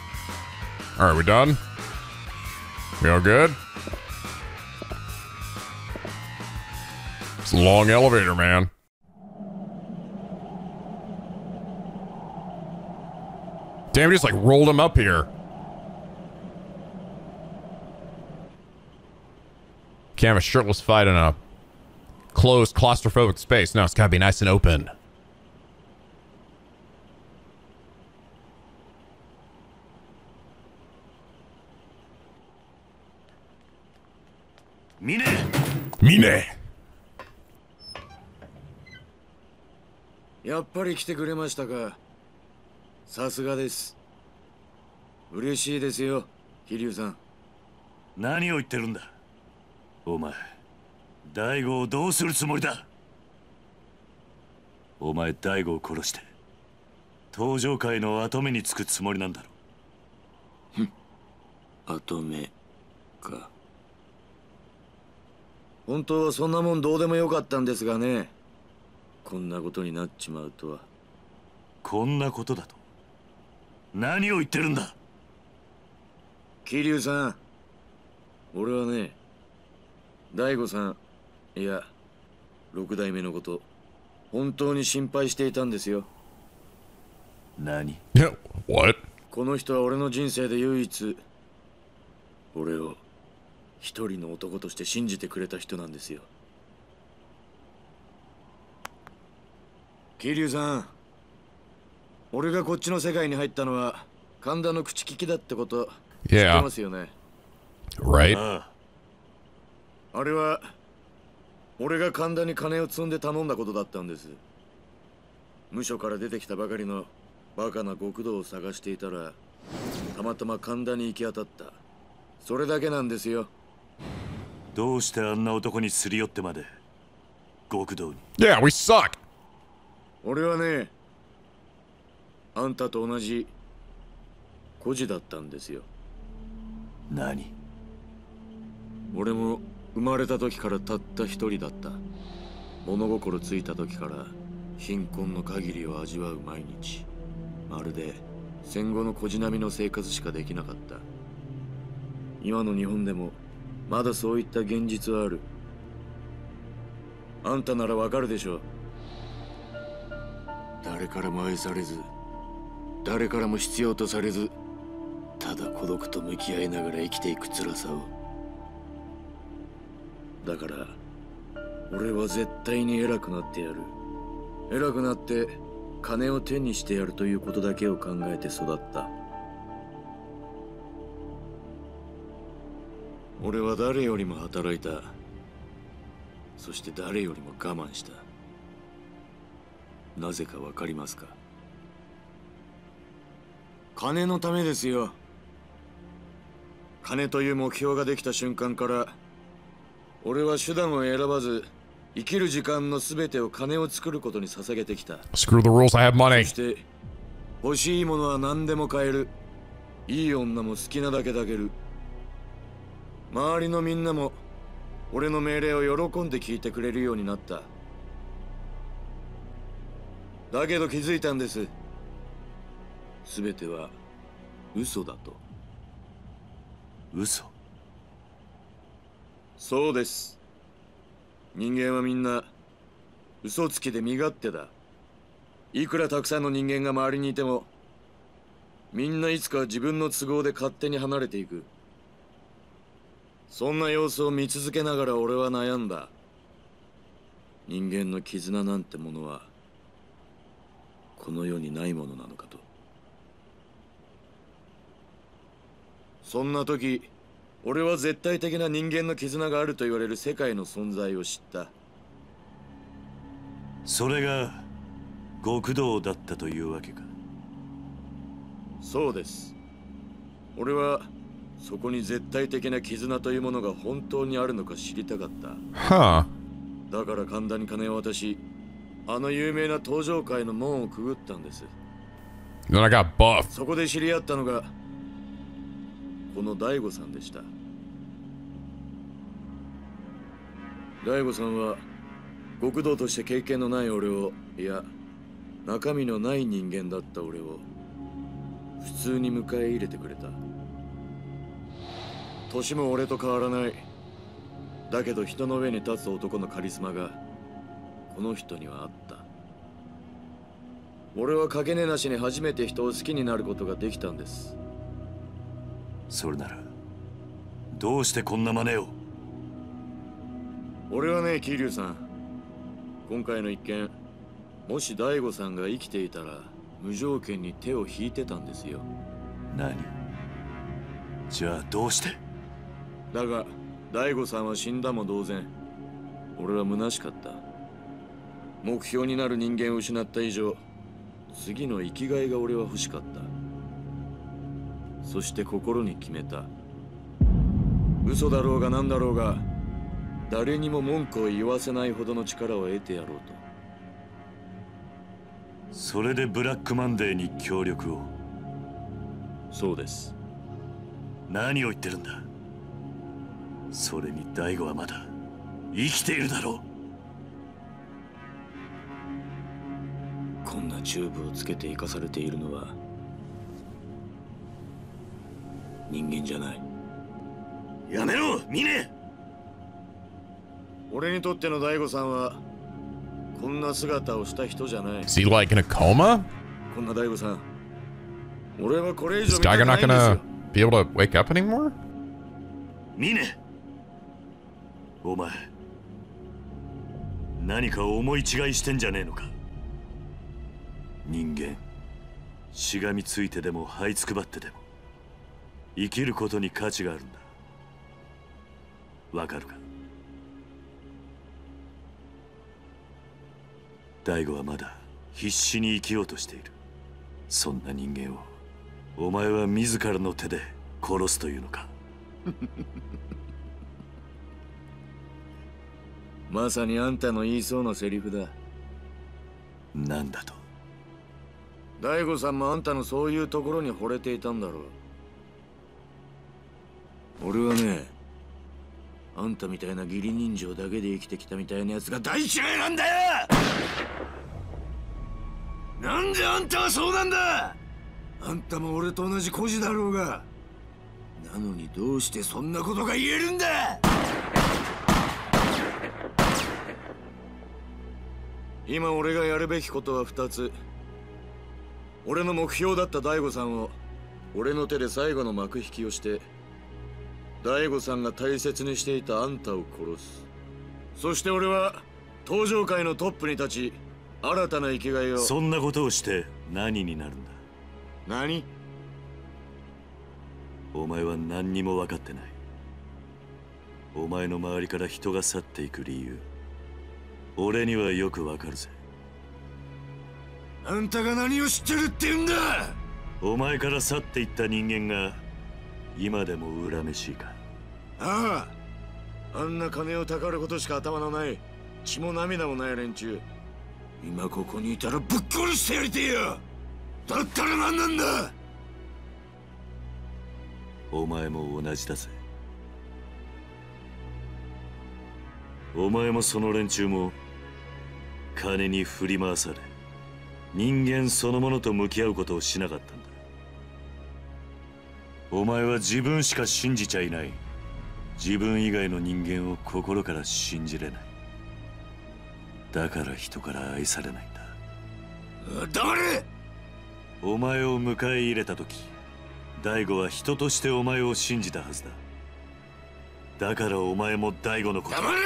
All right, we done? We all good? It's a long elevator, man. Damn, he just like rolled him up here. Can't have a shirtless fight in a closed claustrophobic space. No, it's gotta be nice and open. Mine! Mine. やっぱり来てくれましたか。さすがです。嬉しいですよ桐生さん。何を言ってるんだ。お前大悟をどうするつもりだ。お前大悟を殺して登場界の跡目につくつもりなんだろ後目か本当はそんなもんどうでもよかったんですがね。こんなことになっちまうとは。こんなことだと。何を言ってるんだ。桐生さん。俺はね大悟さん。いや六代目のこと本当に心配していたんですよ。何？what? この人は俺の人生で唯一俺を一人の男として信じてくれた人なんですよ。桐生さん俺がこっちの世界に入ったのは神田の口利きだってこと知って Yeah, ますよね？Right? ああ。あれは俺が神田に金を積んで頼んだことだったんです。無所から出てきたばかりのバカな極道を探していたらたまたま神田に行き当たった。それだけなんですよどうしてあんな男にすり寄ってまで極道に？Yeah, we suck. 俺はねあんたと同じ孤児だったんですよ。何？俺も生まれた時からたった一人だった。物心ついた時から貧困の限りを味わう毎日。まるで戦後の孤児並みの生活しかできなかった。今の日本でもまだそういった現実はある。あんたならわかるでしょ誰からも愛されず誰からも必要とされずただ孤独と向き合いながら生きていく辛さを。だから俺は絶対に偉くなってやる。偉くなって金を手にしてやるということだけを考えて育った俺は誰よりも働いた。そして誰よりも我慢した。なぜかわかりますか？金のためですよ。金という目標ができた瞬間から俺は手段を選ばず生きる時間の全てを金を作ることに捧げてきた。Screw the rules. I have そ money. して欲しいものは何でも買える。いい女も好きなだけ抱ける周りのみんなも俺の命令を喜んで聞いてくれるようになった。だけど気づいたんです。全ては嘘だと。嘘？そうです。人間はみんな嘘つきで身勝手だ。いくらたくさんの人間が周りにいてもみんないつか自分の都合で勝手に離れていくそんな様子を見続けながら俺は悩んだ。人間の絆なんてものはこの世にないものなのかと。そんな時俺は絶対的な人間の絆があると言われる世界の存在を知った。それが極道だったというわけか。そうです。俺はそこに絶対的な絆というものが本当にあるのか知りたかった Huh. だから神田に金を渡しあの有名な登場会の門をくぐったんです Then I got buffed. そこで知り合ったのがこの大悟さんでした大悟さんは極道として経験のない俺をいや中身のない人間だった俺を普通に迎え入れてくれた年も俺と変わらない。だけど人の上に立つ男のカリスマがこの人にはあった。俺はかけねなしに初めて人を好きになることができたんです。それならどうしてこんな真似を？俺はね桐生さん。今回の一件もし大悟さんが生きていたら無条件に手を引いてたんですよ。何？じゃあどうして？だが大悟さんは死んだも同然。俺は虚しかった。目標になる人間を失った以上次の生きがいが俺は欲しかった。そして心に決めた。嘘だろうが何だろうが誰にも文句を言わせないほどの力を得てやろうと。それでブラックマンデーに協力を。そうです。何を言ってるんだそれに大悟はまだ生きているだろこんなチューブをつけて生かされているのは人間じゃない。うやめろミネ。俺にとっての大悟さんはこんな姿をした人じゃない。Is he like in a coma? こんな大悟さん。俺はこれ以上見たくな not いんです gonna よ be able to wake up anymore? ミネお前何か思い違いしてんじゃねえのか？人間しがみついてでも這いつくばってでも生きることに価値があるんだ。わかるか？大悟はまだ必死に生きようとしている。そんな人間をお前は自らの手で殺すというのか？まさにあんたの言いそうなセリフだ。なんだと？大悟さんもあんたのそういうところに惚れていたんだろう。俺はねあんたみたいな義理人情だけで生きてきたみたいなやつが大嫌いなんだよ！なんであんたはそうなんだ！あんたも俺と同じ孤児だろうがなのにどうしてそんなことが言えるんだ今俺がやるべきことは2つ。俺の目標だった大悟さんを俺の手で最後の幕引きをして大悟さんが大切にしていたあんたを殺す。そして俺は登場界のトップに立ち新たな生きがいを。そんなことをして何になるんだ？何？お前は何にも分かってない。お前の周りから人が去っていく理由俺にはよくわかるぜ。あんたが何を知ってるって言うんだ！お前から去っていった人間が今でも恨めしいか。ああ。あんな金をたかることしか頭のない血も涙もない連中。今ここにいたらぶっ殺してやりてえよ！だったら何なんだ！お前も同じだぜ。お前もその連中も金に振り回され人間そのものと向き合うことをしなかったんだ。お前は自分しか信じちゃいない。自分以外の人間を心から信じれない。だから人から愛されないんだ。黙れ！お前を迎え入れた時大悟は人としてお前を信じたはずだ。だからお前も大悟のこと黙れ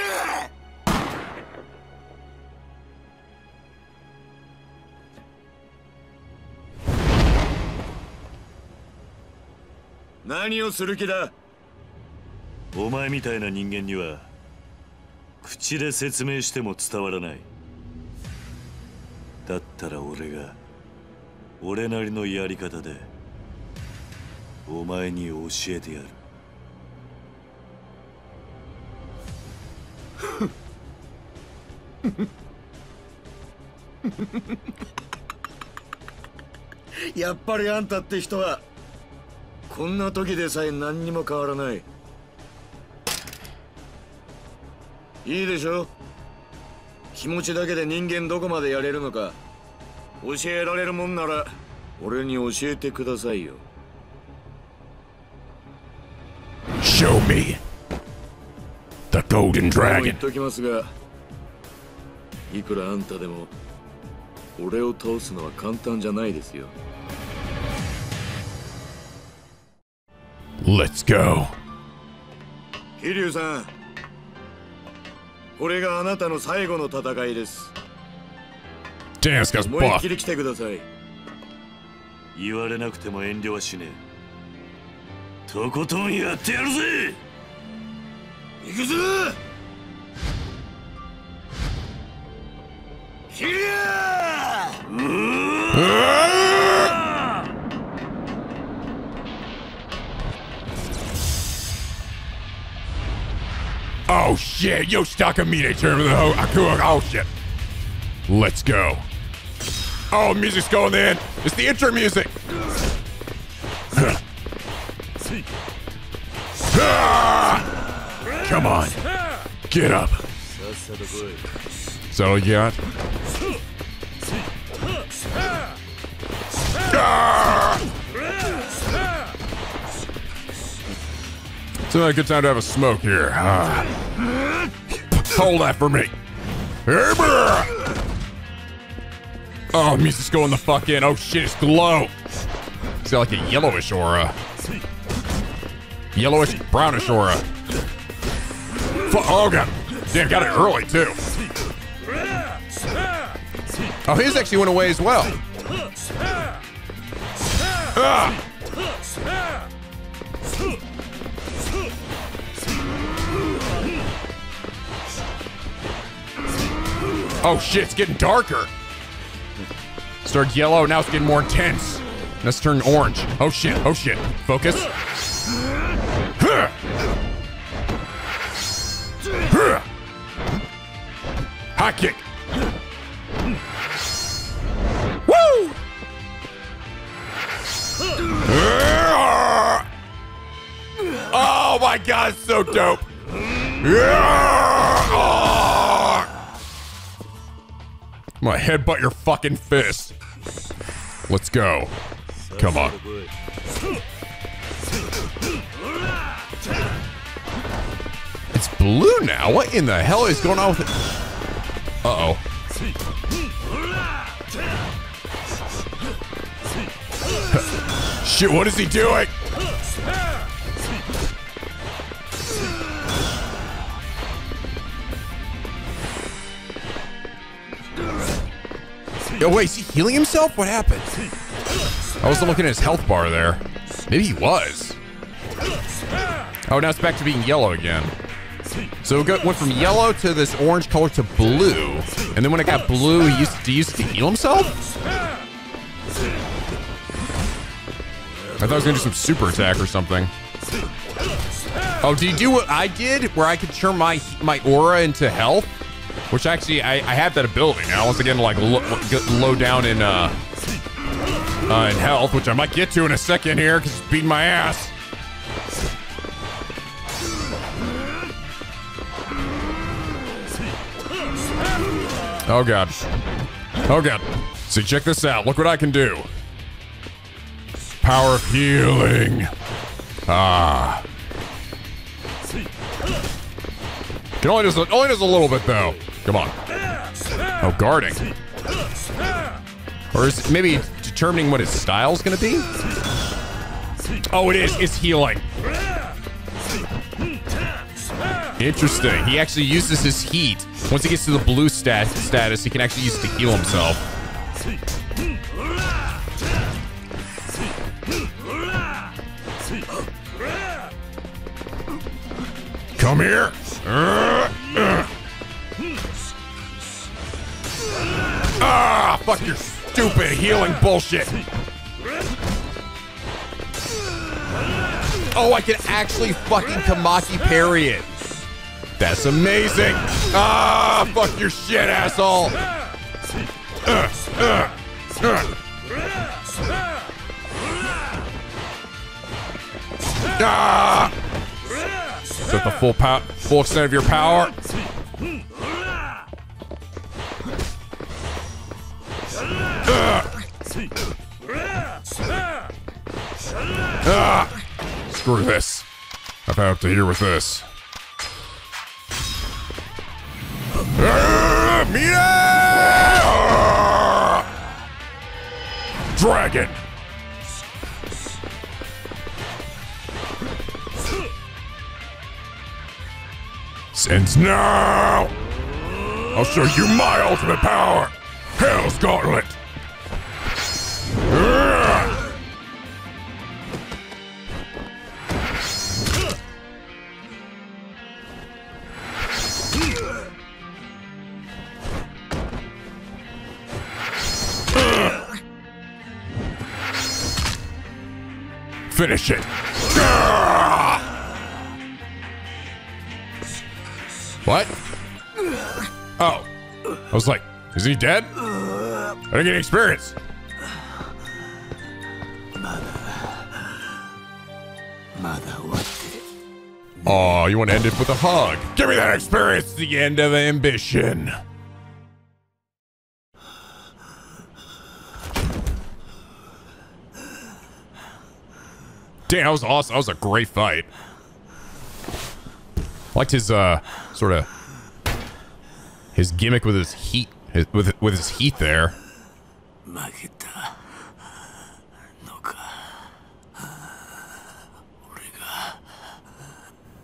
何をする気だ？お前みたいな人間には口で説明しても伝わらない。だったら俺が俺なりのやり方でお前に教えてやる。やっぱりあんたって人はこんな時でさえ何にも変わらない。いいでしょ？気持ちだけで人間どこまでやれるのか。教えられるもんなら俺に教えてくださいよ。Show me the golden もう言 dragon. っときますがいくらあんたでも俺を倒すのは簡単じゃないですよ Let's go. 桐生さんこれがあなたの最後の戦いです。Damn, this guy's 思いっ buff. きり来てください。言われなくても遠慮はしねえ。とことんやってやるぜ。行くぞ。桐生 Oh shit, Yoshitaka Mine turn the ho Akua. Oh shit. Let's go. Oh, music's going in. It's the intro music. Come on. Get up. Is that all you got? Ah! It's a good time to have a smoke here. Ah. Hold that for me. Oh, music's going the fuck in. Oh shit, it's glow. It's got like a yellowish aura. Yellowish, brownish aura. Oh god. Damn, got it early too. Oh, his actually went away as well. Ah! Oh shit, it's getting darker. Started yellow, now it's getting more intense. Let's turn orange. Oh shit, oh shit. Focus. High kick. Woo! Oh my god, it's so dope. Oh. Gonna headbutt your fucking fist. Let's go. Come on. It's blue now. What in the hell is going on with it? Uh oh. Shit, what is he doing? Oh, wait, is he healing himself? What happened? I wasn't looking at his health bar there. Maybe he was. Oh, now it's back to being yellow again. So it went from yellow to this orange color to blue. And then when it got blue, he used to, use it to heal himself? I thought I was gonna do some super attack or something. Oh, do you do what I did, where I could turn my my aura into health? Which actually, I, I have that ability now. Once again, like lo- low down in uh, uh in health, which I might get to in a second here because it's beating my ass. Oh god. Oh god. See, check this out. Look what I can do. Power of healing. Ah. Can only does only does a little bit though. Come on. Oh, guarding. Or is maybe determining what his style's gonna be? Oh, it is. It's healing. Interesting. He actually uses his heat. Once he gets to the blue stat status, he can actually use it to heal himself. Come here. Uh, uh. Ah, fuck your stupid healing bullshit. Oh, I can actually fucking Komaki parry it. That's amazing. Ah, fuck your shit, asshole. Ah! Is that the full full extent of your power? Ah! Screw this. I've had to here with this. Ah! Dragon! Since now, I'll show you my ultimate power! Hell's Gauntlet! Finish it. What? Oh. I was like, is he dead? I didn't get any experience. Oh, you want to end it with a hug? Give me that experience. The end of ambition. Damn, that was awesome. That was a great fight. I Liked his uh sort of his gimmick with his heat his, with with his heat there. 負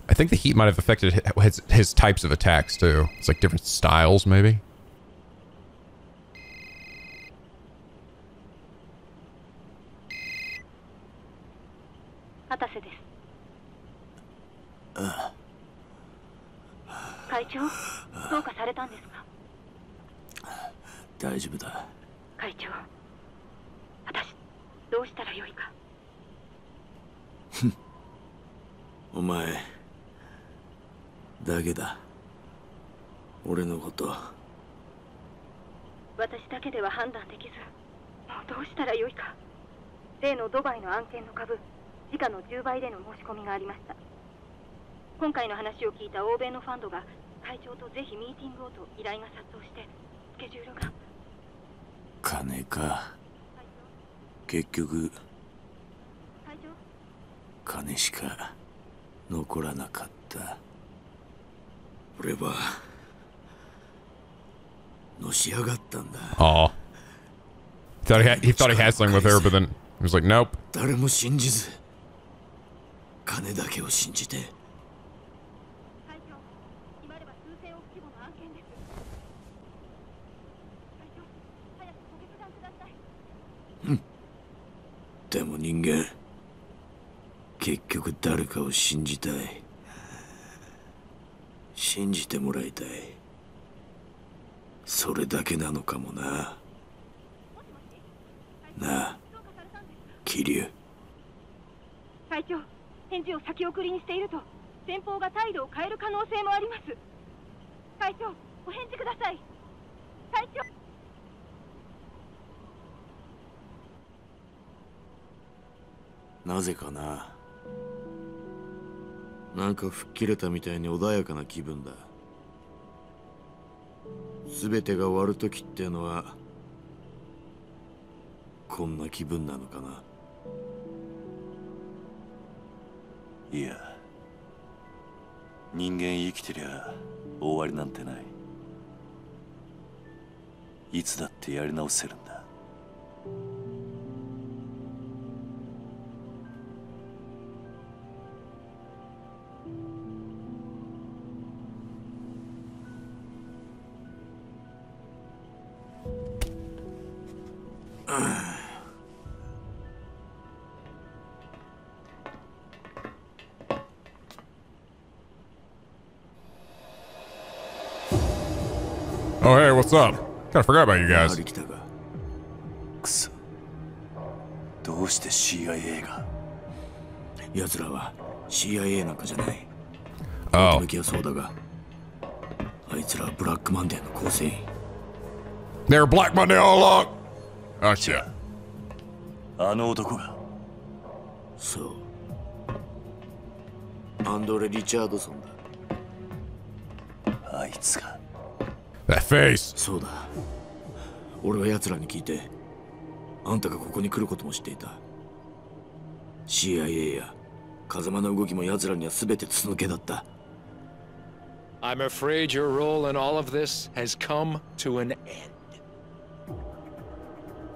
I think the heat might have affected his, his types of attacks too. It's like different styles, maybe. 畑だけだ。俺のこと。私だけでは判断できず。もうどうしたらよいか。例のドバイの案件の株。時価の10倍での申し込みがありました。今回の話を聞いた欧米のファンドが会長とぜひミーティングをと依頼が殺到してスケジュールが。金か。結局会長。金しか残らなかった俺はのし上がったんだ Aw. He thought he had, he thought he had something with her, but then he was like, nope. 誰も信じず金だけを信じてでも人間結局誰かを信じたい信じてもらいたい。それだけなのかもな。なあ桐生。会長返事を先送りにしていると先方が態度を変える可能性もあります。会長お返事ください。会長。なぜかななんか吹っ切れたみたいに穏やかな気分だ。全てが終わる時ってのはこんな気分なのかな。いや。人間生きてりゃ終わりなんてない。いつだってやり直せるんだ。what's up? Kind of forgot about you やは guys. り来たかくそどうして CIA が奴らは CIA なんかじゃない Oh, 向きはそうだがあいつらはブラックマンデーの構成員 they were Black Monday all along. Oh shit. あの男がそうアンドレ・リチャードソンだあいつが That face. そうだ俺は奴らに聞いてあんたがここに来ることも知っていた CIA や風間の動きも奴らには全て筒抜けだった I'm afraid your role in all of this has come to an end.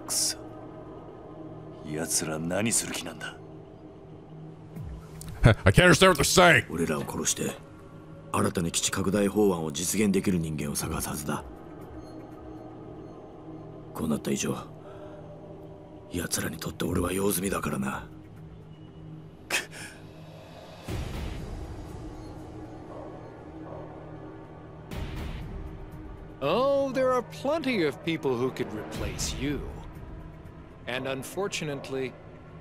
くそ奴ら何する気なんだ I can't understand what they're saying. 俺らを殺して 新たな基地拡大法案を実現できる人間を探すはずだこうなった以上奴らにとって俺は用済みだからな Oh, there are plenty of people who could replace you. And unfortunately,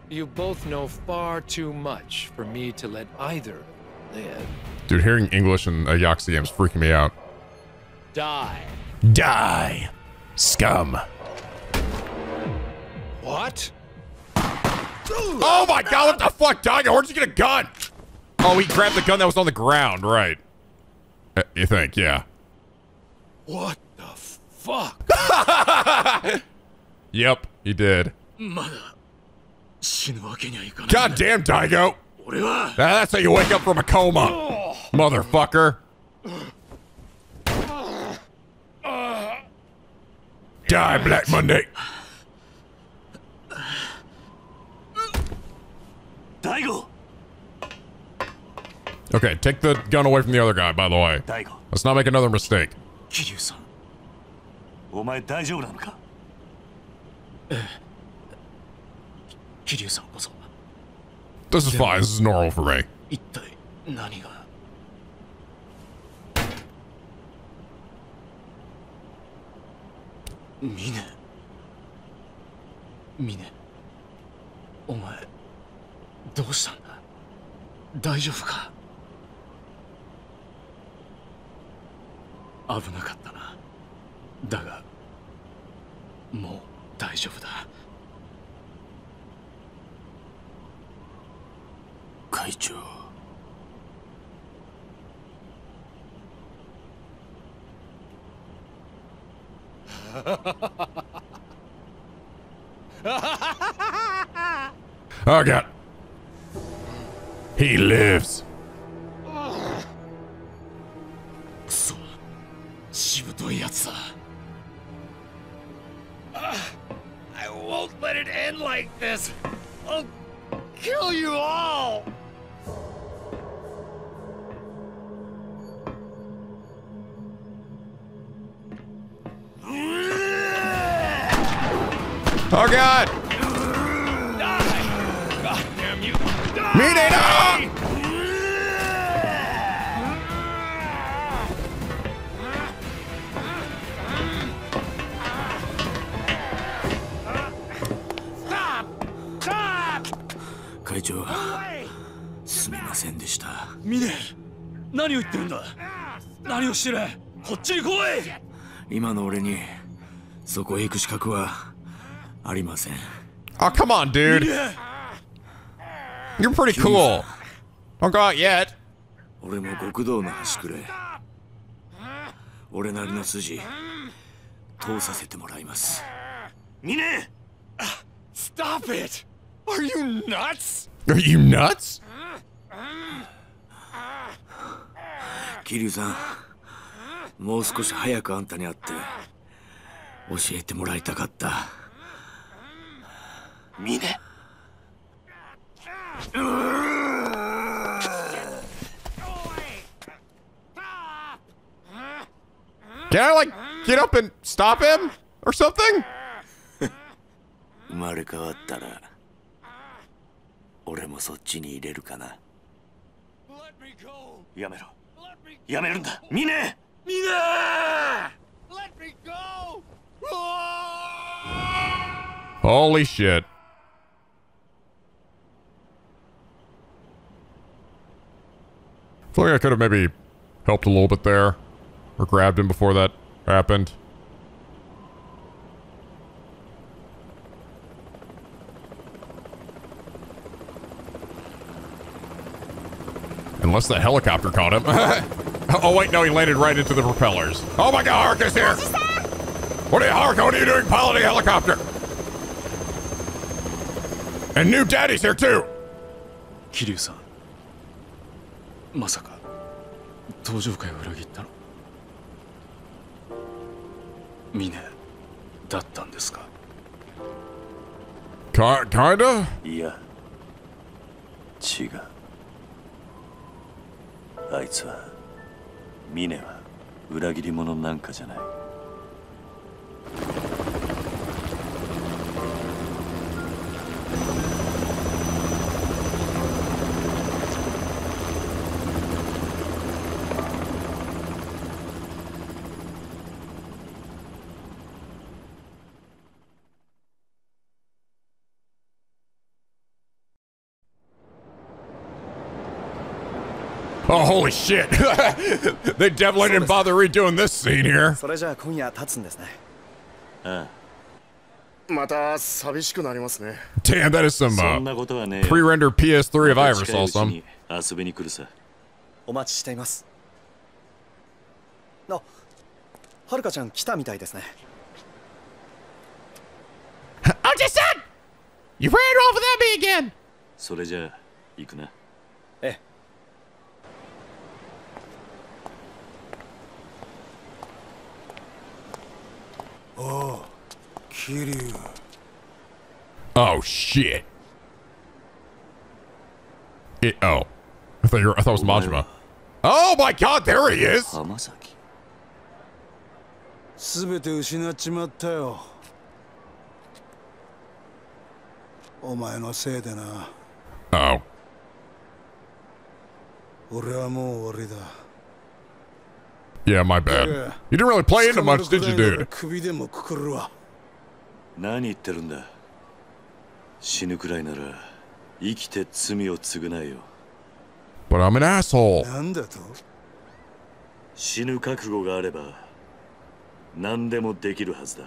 you both know far too much for me to let either Dude, hearing English and uh, Yoxi is freaking me out. Die. Die. Scum. What? Oh my god, what the fuck, Daigo? Where'd you get a gun? Oh, he grabbed the gun that was on the ground, right. Uh, you think, yeah. What the fuck? yep, he did. God damn, Daigo! 俺は Ah, That's how you wake up from a coma. Motherfucker. Die, Black Monday. 大悟 Okay, take the gun away from the other guy, by the way. 大悟 Let's not make another mistake. 桐生さんお前大丈夫なのか桐生さんこそ This is fine. This is normal for me. 一体何がミネミネお前どうしたんだ大丈夫か危なかったなだがもう大丈夫だ会長 Oh, God. He lives. 今の俺にそこへ行く資格はありません Oh, come on, dude. You're pretty cool. Don't go out yet. 俺も極道の端くれ俺なりの筋通させてもらいますミネ Stop it! Are you nuts? Are you nuts? 桐生さんもう少し早くあんたに会って教えてもらいたかった。峰 Can I like get up and stop him? Or something? 生まれ変わったら俺もそっちに入れるかな。やめろ。やめるんだ。峰峰 Holy shit. I feel like I could have maybe helped a little bit there. Or grabbed him before that happened. Unless the helicopter caught him. Oh, wait, no, he landed right into the propellers. Oh my god, Hark is here! What are you, Hark? What are you doing piloting a helicopter? And new daddy's here too! Kiryu-san. Masaka. 東城会を裏切ったのミネだったんですかか、kinda? いや違うあいつは峰は裏切り者なんかじゃない。holy shit! they definitely didn't bother redoing this scene here. それじゃあ今夜立つんですねあまた寂しくなりますね Damn, that is あ some そ uh, んなことはねえよ pre-rendered PS3 if I ever 近いう saw ち some. に遊びに来るさお待ちしていますあはるかちゃん来たみたいですね Oh, just son! You ran off without me again! それじゃあ行くな Oh shit! It, oh, I thought you were, I thought it was Majima. Oh my god, there he is! 浜崎全て失っちまったよお前のせいでな Oh, 俺はもう終わりだ yeah, my bad. You didn't really play into much, did you, 捕まるくらいなら dude? 首でもくくるわ何言ってるんだ死ぬくらいなら生きて罪を償えよ But I'm an asshole. なんだと死ぬ覚悟があれば何でもできるはずだ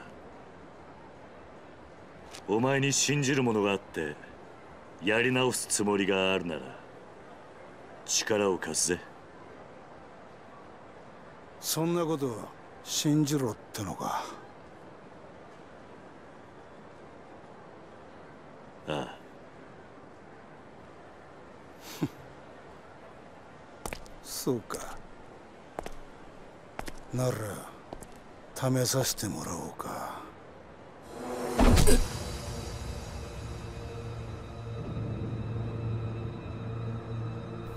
お前に信じるものがあってやり直すつもりがあるなら力を貸すぜ そんなこと信じろってのか。ああ。そうか。なら試させてもらおうか。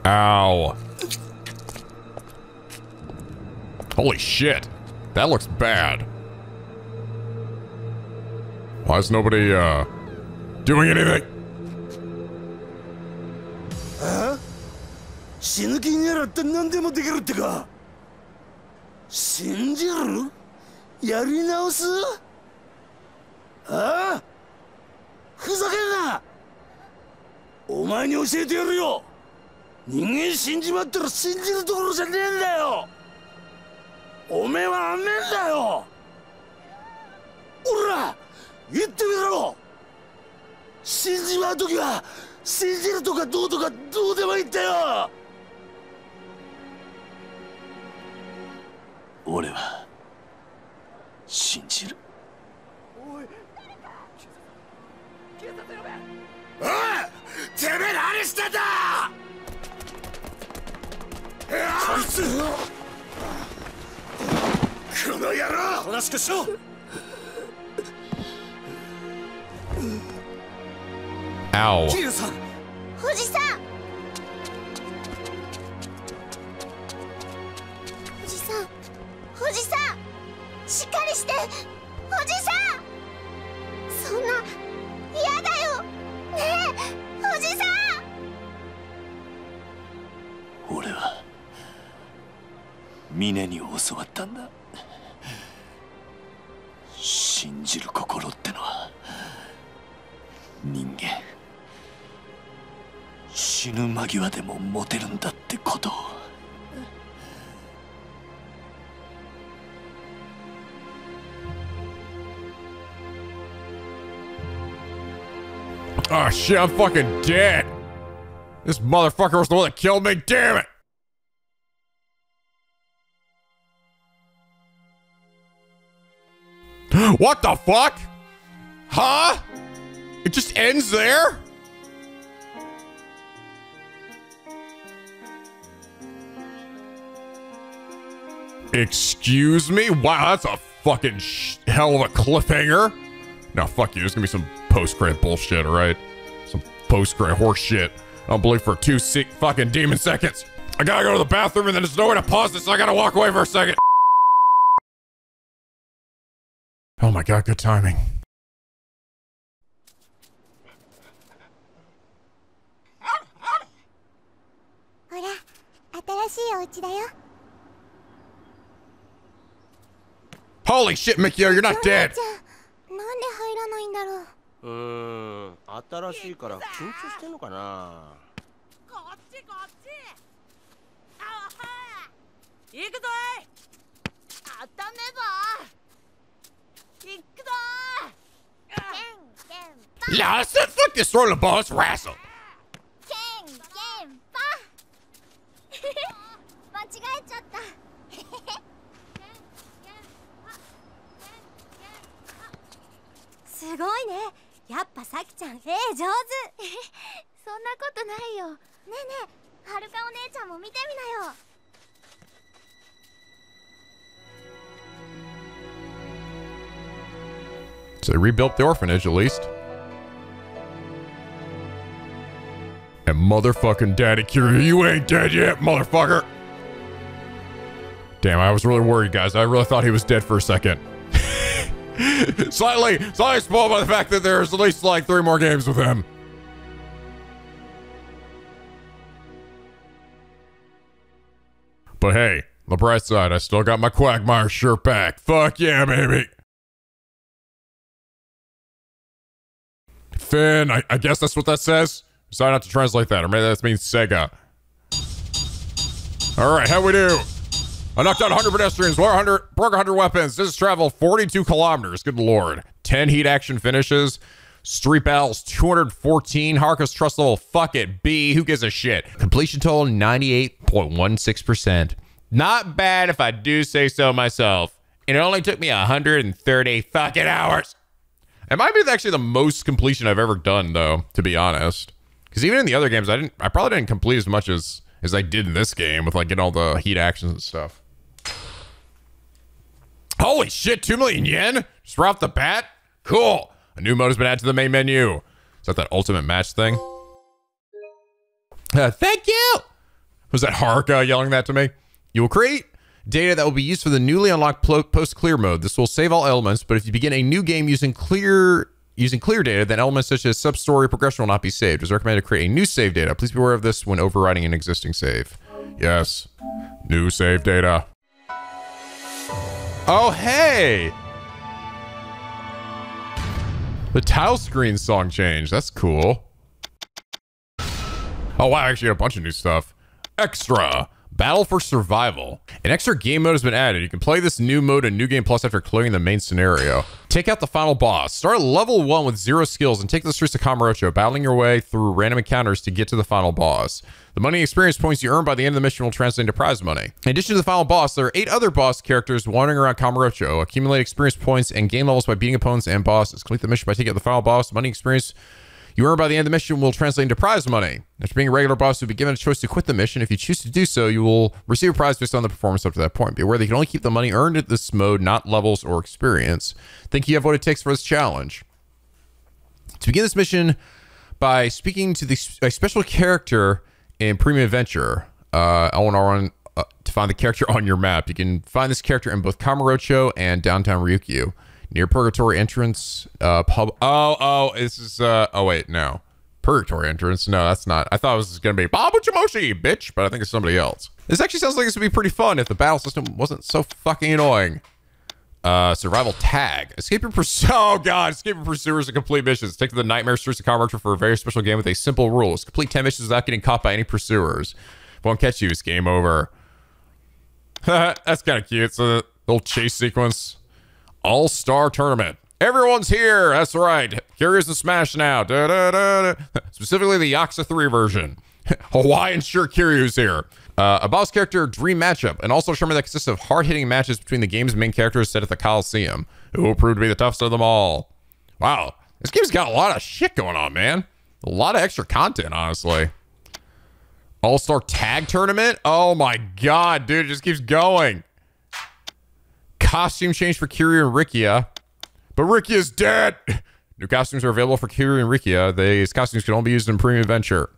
Ow. Holy shit. That looks bad. Why is nobody, uh, doing anything? 死ぬ気にならって何でもできるってか?信じる?やり直す?ああふざけんな!お前に教えてやるよ!人間死んじまったら信じるところじゃねえんだよ!おめえはあんねえんだよ。おら言ってみろ。死んじまう時は信じるとかどうとかどうでもいいんだよ。俺は信じる。おいてめえ何してんだ。こいつ。この野郎！おとなしくしろ生さん。おじさん。おじさん。おじさん。しっかりして。おじさん。そんな嫌だよ。ねえおじさん。俺は峰に教わったんだ死ぬ間際でも持てるんだってことを Oh shit, I'm fucking dead. This motherfucker was the one that killed me. Damn it. What the fuck? Huh? It just ends there? Excuse me? Wow, that's a fucking hell of a cliffhanger. Now, fuck you. There's gonna be some post credit bullshit, alright? Some post credit horse shit. I don't believe for two sick fucking demon seconds. I gotta go to the bathroom and then there's nowhere to pause this, so I gotta walk away for a second. Oh my god, good timing. Holy shit, Mikio, you're not dead! じゃあなんで入らないんだろううーん新しいから緊張してんのかなこっちこっちあは行くぞいあっためば行くぞ Nah, let's not fuck this throwing the ball, let's wrestle. すごいねやっぱさきちゃん絵上手そんなことないよねえねえはるかお姉ちゃんも見てみなよ So they rebuilt the orphanage at least. And motherfucking Daddy Kiryu, you ain't dead yet, motherfucker! Damn, I was really worried, guys. I really thought he was dead for a second. slightly, slightly spoiled by the fact that there's at least like three more games with him. But hey, the bright side, I still got my Quagmire shirt back. Fuck yeah, baby. Finn, I, I guess that's what that says. Decided not to translate that, or maybe that means Sega. All right, how we do? I knocked out 100 pedestrians, 100, broke 100 weapons. This has traveled 42 kilometers. Good lord. 10 heat action finishes. Street battles 214. Haruka's trust level. Fuck it. B. Who gives a shit? Completion total 98.16%. Not bad if I do say so myself. And it only took me 130 fucking hours. It might be actually the most completion I've ever done, though, to be honest. Because even in the other games, I didn't. I probably didn't complete as much as as I did in this game with like getting all the heat actions and stuff. Holy shit! Two million yen just right off the bat. Cool. A new mode has been added to the main menu. Is that that ultimate match thing? Uh, thank you. Was that Haruka yelling that to me? You will create data that will be used for the newly unlocked post clear mode. This will save all elements, but if you begin a new game using clear using clear data, then elements such as sub story progression will not be saved. It's recommended to create a new save data. Please be aware of this when overriding an existing save. Yes, new save data. Oh hey, the tile screen song changed. That's cool. Oh wow, actually a bunch of new stuff. Extra. Battle for Survival. An extra game mode has been added. You can play this new mode in New Game Plus after clearing the main scenario. Take out the final boss. Start level 1 with zero skills and take the streets of Kamurocho, battling your way through random encounters to get to the final boss. The money experience points you earn by the end of the mission will translate into prize money. In addition to the final boss, there are eight other boss characters wandering around Kamurocho. Accumulate experience points and game levels by beating opponents and bosses. Complete the mission by taking out the final boss. Money experience you earn by the end of the mission will translate into prize money. After being a regular boss, you'll be given a choice to quit the mission. If you choose to do so, you will receive a prize based on the performance up to that point. Be aware that you can only keep the money earned at this mode, not levels or experience. Think you have what it takes for this challenge. To begin this mission, by speaking to the a special character in Premium Adventure. Uh, I want to run uh, to find the character on your map. You can find this character in both Kamurocho and downtown Ryukyu. Near Purgatory entrance, uh, pub. Oh, oh, this is, uh, oh, wait, no. Purgatory entrance. No, that's not. I thought it was to be Babu Chamoshi, bitch, but I think it's somebody else. This actually sounds like this would be pretty fun if the battle system wasn't so fucking annoying. Uh, survival tag. Escape your pursuer. Oh god, escape your pursuers and complete missions. Take to the Nightmare Streets of Kamurocho for a very special game with a simple rules. Complete 10 missions without getting caught by any pursuers. If one catch you, it's game over. That's kind of cute. So little chase sequence. All Star Tournament. Everyone's here. That's right. Curious and Smash now. Da, da, da, Specifically the Yakuza 3 version. Hawaiian sure Kiryu's here. Uh, a boss character dream matchup, and also tournament that consists of hard-hitting matches between the game's main characters set at the Coliseum, who will prove to be the toughest of them all. Wow, this game's got a lot of shit going on, man. A lot of extra content, honestly. All-Star Tag Tournament? Oh my god, dude, it just keeps going. Costume change for Kiryu and Rikiya. But Rikiya's dead! New costumes are available for Kiryu and Rikiya. These costumes can only be used in Premium Adventure.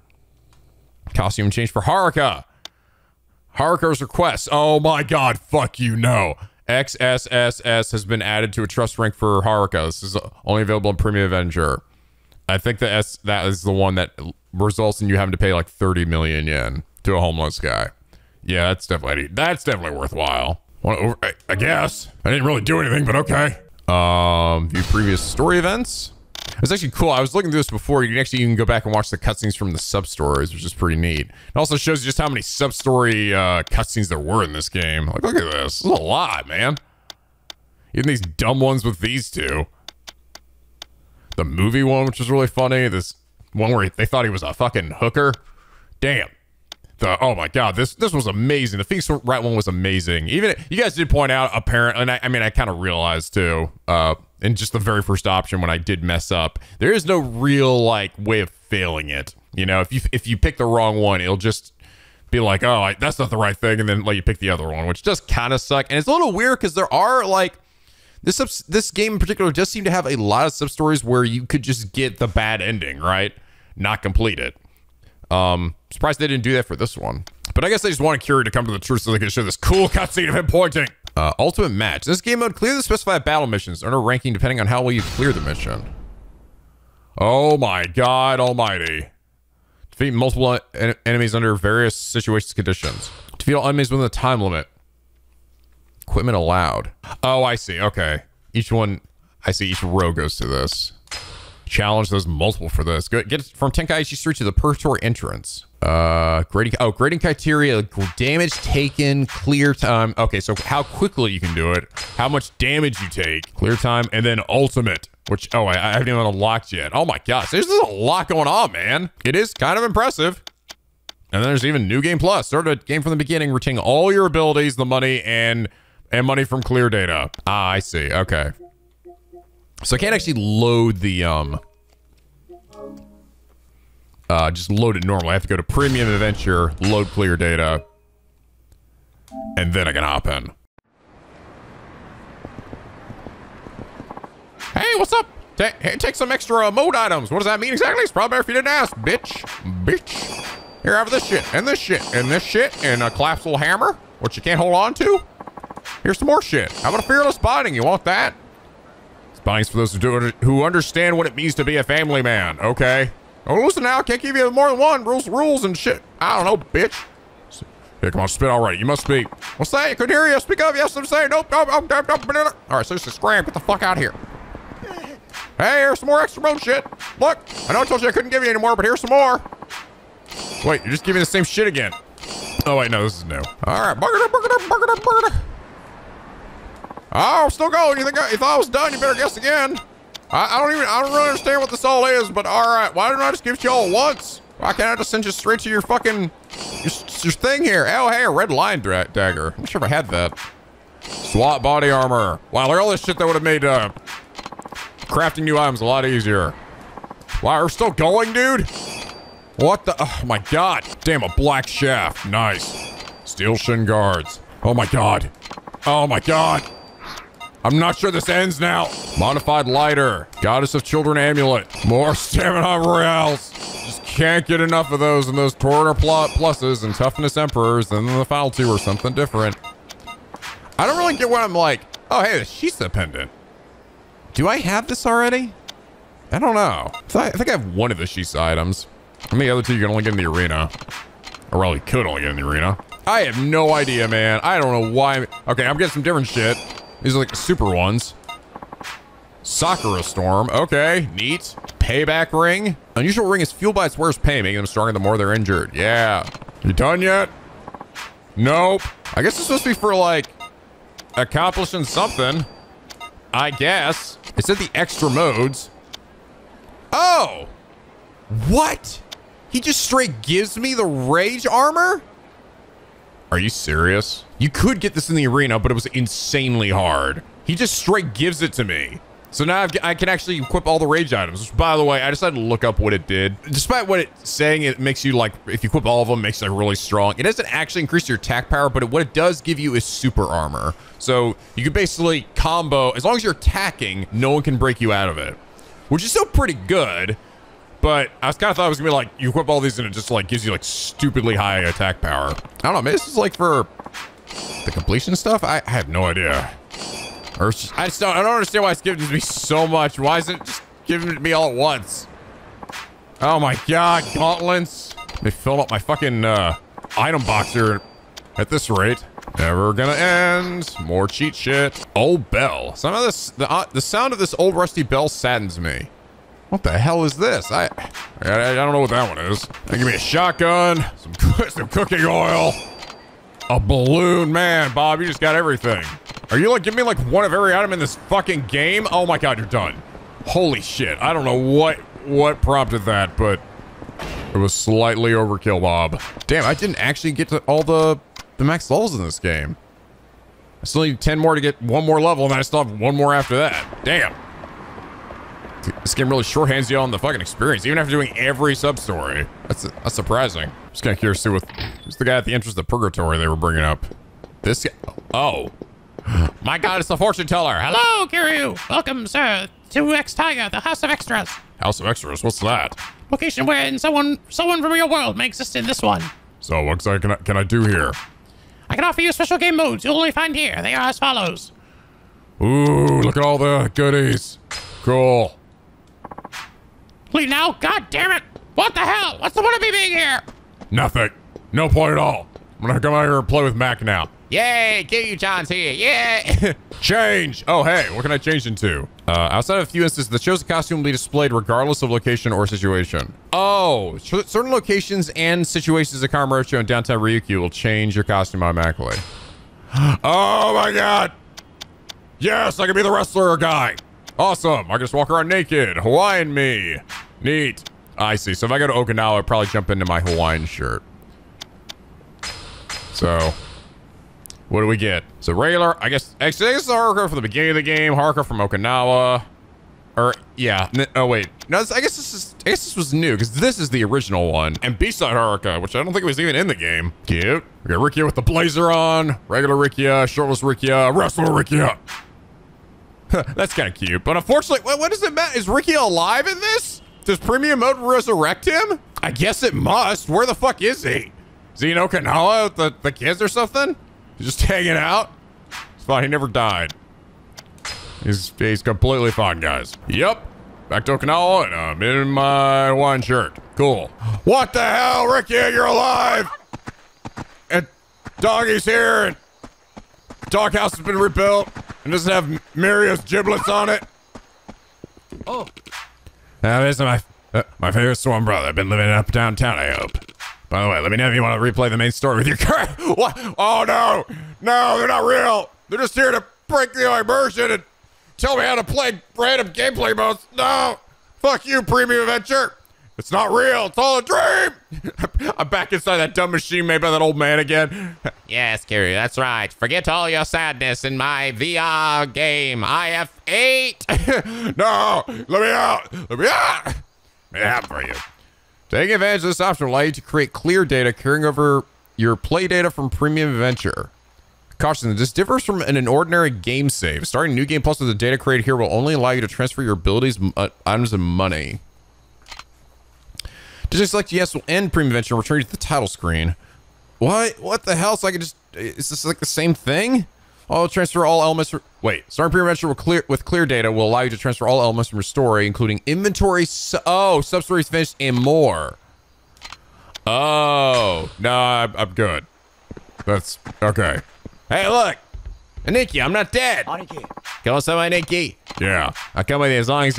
Costume change for Haruka. Haruka's request. Oh my god, fuck you, no. XSSS has been added to a trust rank for Haruka. This is only available in Premium Adventure. I think that S that is the one that results in you having to pay like 30 million yen to a homeless guy. Yeah, that's definitely that's definitely worthwhile. Well, I, guess I didn't really do anything, but okay. Um, view previous story events. It's actually cool. I was looking through this before. You can actually even go back and watch the cutscenes from the sub stories, which is pretty neat. It also shows you just how many sub story uh, cutscenes there were in this game. Like, look at this. This is a lot, man. Even these dumb ones with these two. The movie one, which was really funny. This one where they thought he was a fucking hooker. Damn. The, oh my god, this this was amazing. The Phoenix right one was amazing. Even you guys did point out apparently, and I, I mean I kind of realized too. Uh, in just the very first option when I did mess up, there is no real like way of failing it. You know, if you if you pick the wrong one, it'll just be like, oh, I, that's not the right thing, and then let you pick the other one, which does kind of suck. And it's a little weird because there are like this this game in particular does seem to have a lot of sub stories where you could just get the bad ending, right? Not complete it. Um, surprised they didn't do that for this one. But I guess they just wanted Kiryu to come to the truth so they could show this cool cutscene of him pointing. Uh, ultimate match. This game mode, clear the specified battle missions. Earn a ranking depending on how well you clear the mission. Oh my god almighty. Defeat multiple en enemies under various situations conditions. Defeat all enemies within the time limit. Equipment allowed. Oh, I see. Okay. Each one, I see each row goes to this. Challenge those multiple for this. Get from Tenkaichi Street to the Purgatory entrance. Uh, grading. Oh, grading criteria: damage taken, clear time. Okay, so how quickly you can do it, how much damage you take, clear time, and then ultimate. Which oh, I, I haven't even unlocked yet. Oh my gosh, there's a lot going on, man. It is kind of impressive. And then there's even new game plus. Start a game from the beginning, retain all your abilities, the money, and and money from clear data. Ah, I see. Okay. So I can't actually load the, um... Uh, just load it normally. I have to go to Premium Adventure, load clear data, and then I can hop in. Hey, what's up? Ta hey, take some extra uh, mode items. What does that mean exactly? It's probably better if you didn't ask, bitch. Bitch. Here, have this shit, and this shit, and this shit, and a collapsible hammer, which you can't hold on to. Here's some more shit. How about a fearless binding? You want that? Spines for those who, do, who understand what it means to be a family man. Okay. Oh, listen now. I can't give you more than one. Rules, rules, and shit. I don't know, bitch. Here, come on, spit already. You must speak. What's that? You couldn't hear you. Speak up. Yes, I'm saying. Nope, nope, nope, nope, nope. nope. All right, seriously, scram. Get the fuck out of here. Hey, here's some more extra bone shit. Look, I know I told you I couldn't give you any more, but here's some more. Wait, you're just giving the same shit again. Oh, wait, no, this is new. All right, burger, burger, burger, burger. Oh, still going. You think I, you thought I was done? You better guess again. I, I, don't even, I don't really understand what this all is, but all right. Why didn't I just give it y'all once? Why can't I just send you straight to your fucking, your, your thing here? Oh, hey, a red line dagger. I'm sure if I had that. SWAT body armor. Wow, look at all this shit that would have made uh, crafting new items a lot easier. Wow, we're still going, dude? What the? Oh my god. Damn, a black shaft. Nice. Steel shin guards. Oh my god. Oh my god. I'm not sure this ends now. Modified lighter. Goddess of Children amulet. More Staminan Royales. Just can't get enough of those and those Tauriner pl pluses and toughness emperors. And then the final two are something different. I don't really get what I'm like. Oh, hey, the Shisa pendant. Do I have this already? I don't know. I think I have one of the Shisa items. And the other two you can only get in the arena. Or well, you could only get in the arena. I have no idea, man. I don't know why. Okay, I'm getting some different shit. These are like super ones. Sakura Storm. Okay, neat. Payback Ring. Unusual ring is fueled by its wearer's pain, making them stronger the more they're injured. Yeah. You done yet? Nope. I guess it's supposed to be for like accomplishing something. I guess. It said the extra modes. Oh! What? He just straight gives me the rage armor? Are you serious? You could get this in the arena, but it was insanely hard. He just straight gives it to me. So now I've, i can actually equip all the rage items, which by the way, I decided to look up what it did. Despite what it's saying, it makes you like, if you equip all of them, makes you really strong. It doesn't actually increase your attack power, but what it does give you is super armor. So you can basically combo, as long as you're attacking, no one can break you out of it, which is still pretty good. But I was kind of thought it was gonna be like you equip all these and it just like gives you like stupidly high attack power. I don't know. Maybe this is like for the completion stuff. I, I have no idea. Or just, I just don't. I don't understand why it's giving me so much. Why isn't it just giving it to me all at once? Oh my god, gauntlets! They filled up my fucking uh, item box here at this rate. Never gonna end. More cheat shit. Old bell. Some of this, the uh, the sound of this old rusty bell saddens me. What the hell is this? I, I, I don't know what that one is. Give me a shotgun, some, some cooking oil, a balloon. Man, Bob, you just got everything. Are you like, give me like one of every item in this fucking game? Oh my god, you're done. Holy shit. I don't know what, what prompted that, but it was slightly overkill, Bob. Damn, I didn't actually get to all the, the max levels in this game. I still need 10 more to get one more level, and I still have one more after that. Damn. This game really shorthands you on the fucking experience, even after doing every sub-story. That's that's surprising. Just kind of curious to see what who's the guy at the entrance of Purgatory they were bringing up. This guy. Oh. My god, it's the fortune teller. Hello, Kiryu. Welcome, sir, to X Tiger, the House of Extras. House of Extras? What's that? Location where someone someone from your world may exist in this one. So, what can I, can I do here? I can offer you special game modes you'll only find here. They are as follows. Ooh, look at all the goodies. Cool. Leave now? God damn it! What the hell? What's the point of me being here? Nothing. No point at all. I'm gonna come out here and play with Mac now. Yay! Kiryu-chan's here. Yeah. change. Oh, hey, what can I change into? Uh, outside of a few instances, the chosen costume will be displayed regardless of location or situation. Oh, certain locations and situations at Kamurocho and downtown Ryukyu will change your costume automatically. oh my god! Yes, I can be the wrestler guy. Awesome. I can just walk around naked. Hawaiian me. Neat. I see. So if I go to Okinawa, I'd probably jump into my Hawaiian shirt. So, what do we get? So regular, I guess, actually, this is Haruka from the beginning of the game. Haruka from Okinawa. Or, yeah. Oh, wait. No, I guess this is, I guess this was new, because this is the original one. And B-side Haruka, which I don't think was even in the game. Cute. We got Rikiya with the blazer on. Regular Rikiya, shirtless Rikiya, wrestler Rikiya. That's kind of cute. But unfortunately, what, what does it matter? Is Ricky alive in this? Does premium mode resurrect him? I guess it must. Where the fuck is he? Is he in Okinawa with the, the kids or something? Just hanging out? It's fine. He never died. He's, he's completely fine, guys. Yep. Back to Okinawa, and I'm in my wine shirt. Cool. What the hell, Ricky? You're alive! And Doggy's here, and doghouse has been rebuilt. And doesn't have Mario's giblets on it? Oh. Now, this is my, uh, my favorite swan brother. I've been living up downtown, I hope. By the way, let me know if you want to replay the main story with your car. what? Oh, no. No, they're not real. They're just here to break the immersion and tell me how to play random gameplay modes. No. Fuck you, Premium Adventure. It's not real. It's all a dream. I'm back inside that dumb machine made by that old man again. yes, Kiryu, that's right. Forget all your sadness in my VR game, IF8. no, let me out. Let me out. Let me out for you. Taking advantage of this option will allow you to create clear data carrying over your play data from Premium Adventure. Caution, this differs from an, an ordinary game save. Starting a new game plus with the data created here will only allow you to transfer your abilities, uh, items, and money. Just select yes will end Premium Adventure and return you to the title screen. What? What the hell? So I can just... Is this like the same thing? I'll transfer all elements... Wait. Starting Premium Adventure with clear, with clear data will allow you to transfer all elements from your story, including inventory... Su oh, sub-stories finished and more. Oh. No, I'm, I'm good. That's... Okay. Hey, look! Aniki, I'm not dead! Aniki. Kill somebody, Aniki! Yeah. I'll come with you as long as...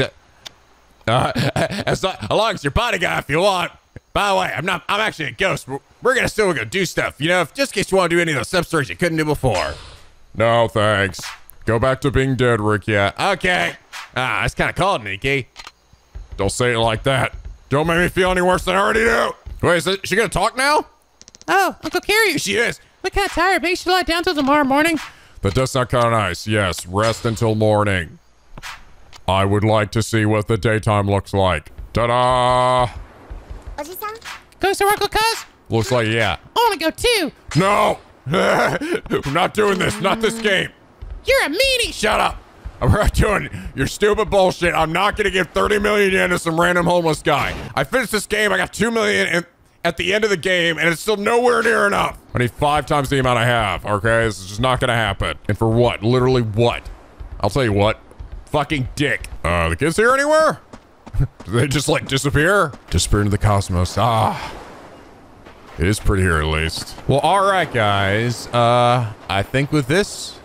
Uh, as, long, as long as your bodyguard if you want. By the way, I'm not... I'm actually a ghost. We're, we're gonna still go do stuff, you know? If, just in case you want to do any of those sub-stories you couldn't do before. No, thanks. Go back to being dead, Rick, yeah. Okay. Ah, that's kind of cold, Aniki. Don't say it like that. Don't make me feel any worse than I already do. Wait, is, it, she gonna talk now? Oh, Uncle Kiryu. She is. Kind of tired. Maybe should lie down till tomorrow morning. That does not kind of nice. Yes, rest until morning. I would like to see what the daytime looks like. Ta-da! Going to Uncle Cuz? Looks like yeah. I want to go too. No! I'm not doing this. Not this game. You're a meanie. Shut up. I'm not doing your stupid bullshit. I'm not going to give 30 million yen to some random homeless guy. I finished this game. I got 2 million in, at the end of the game, and it's still nowhere near enough. I need five times the amount I have, okay? This is just not going to happen. And for what? Literally what? I'll tell you what. Fucking dick. Uh, the kids here anywhere? Do they just, like, disappear? Disappear into the cosmos. Ah. It is pretty here, at least. Well, all right, guys. Uh, I think with this,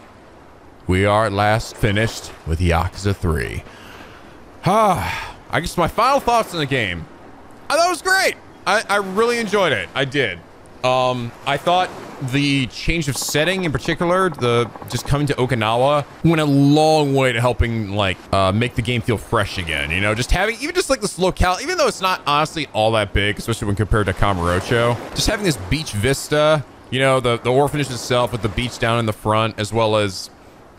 we are at last finished with Yakuza 3. Ah, I guess my final thoughts on the game. I thought it was great. I, I really enjoyed it. I did. Um, I thought the change of setting in particular, the just coming to Okinawa, went a long way to helping like uh, make the game feel fresh again. You know, just having even just like this locale, even though it's not honestly all that big, especially when compared to Kamurocho, just having this beach vista. You know, the the orphanage itself with the beach down in the front, as well as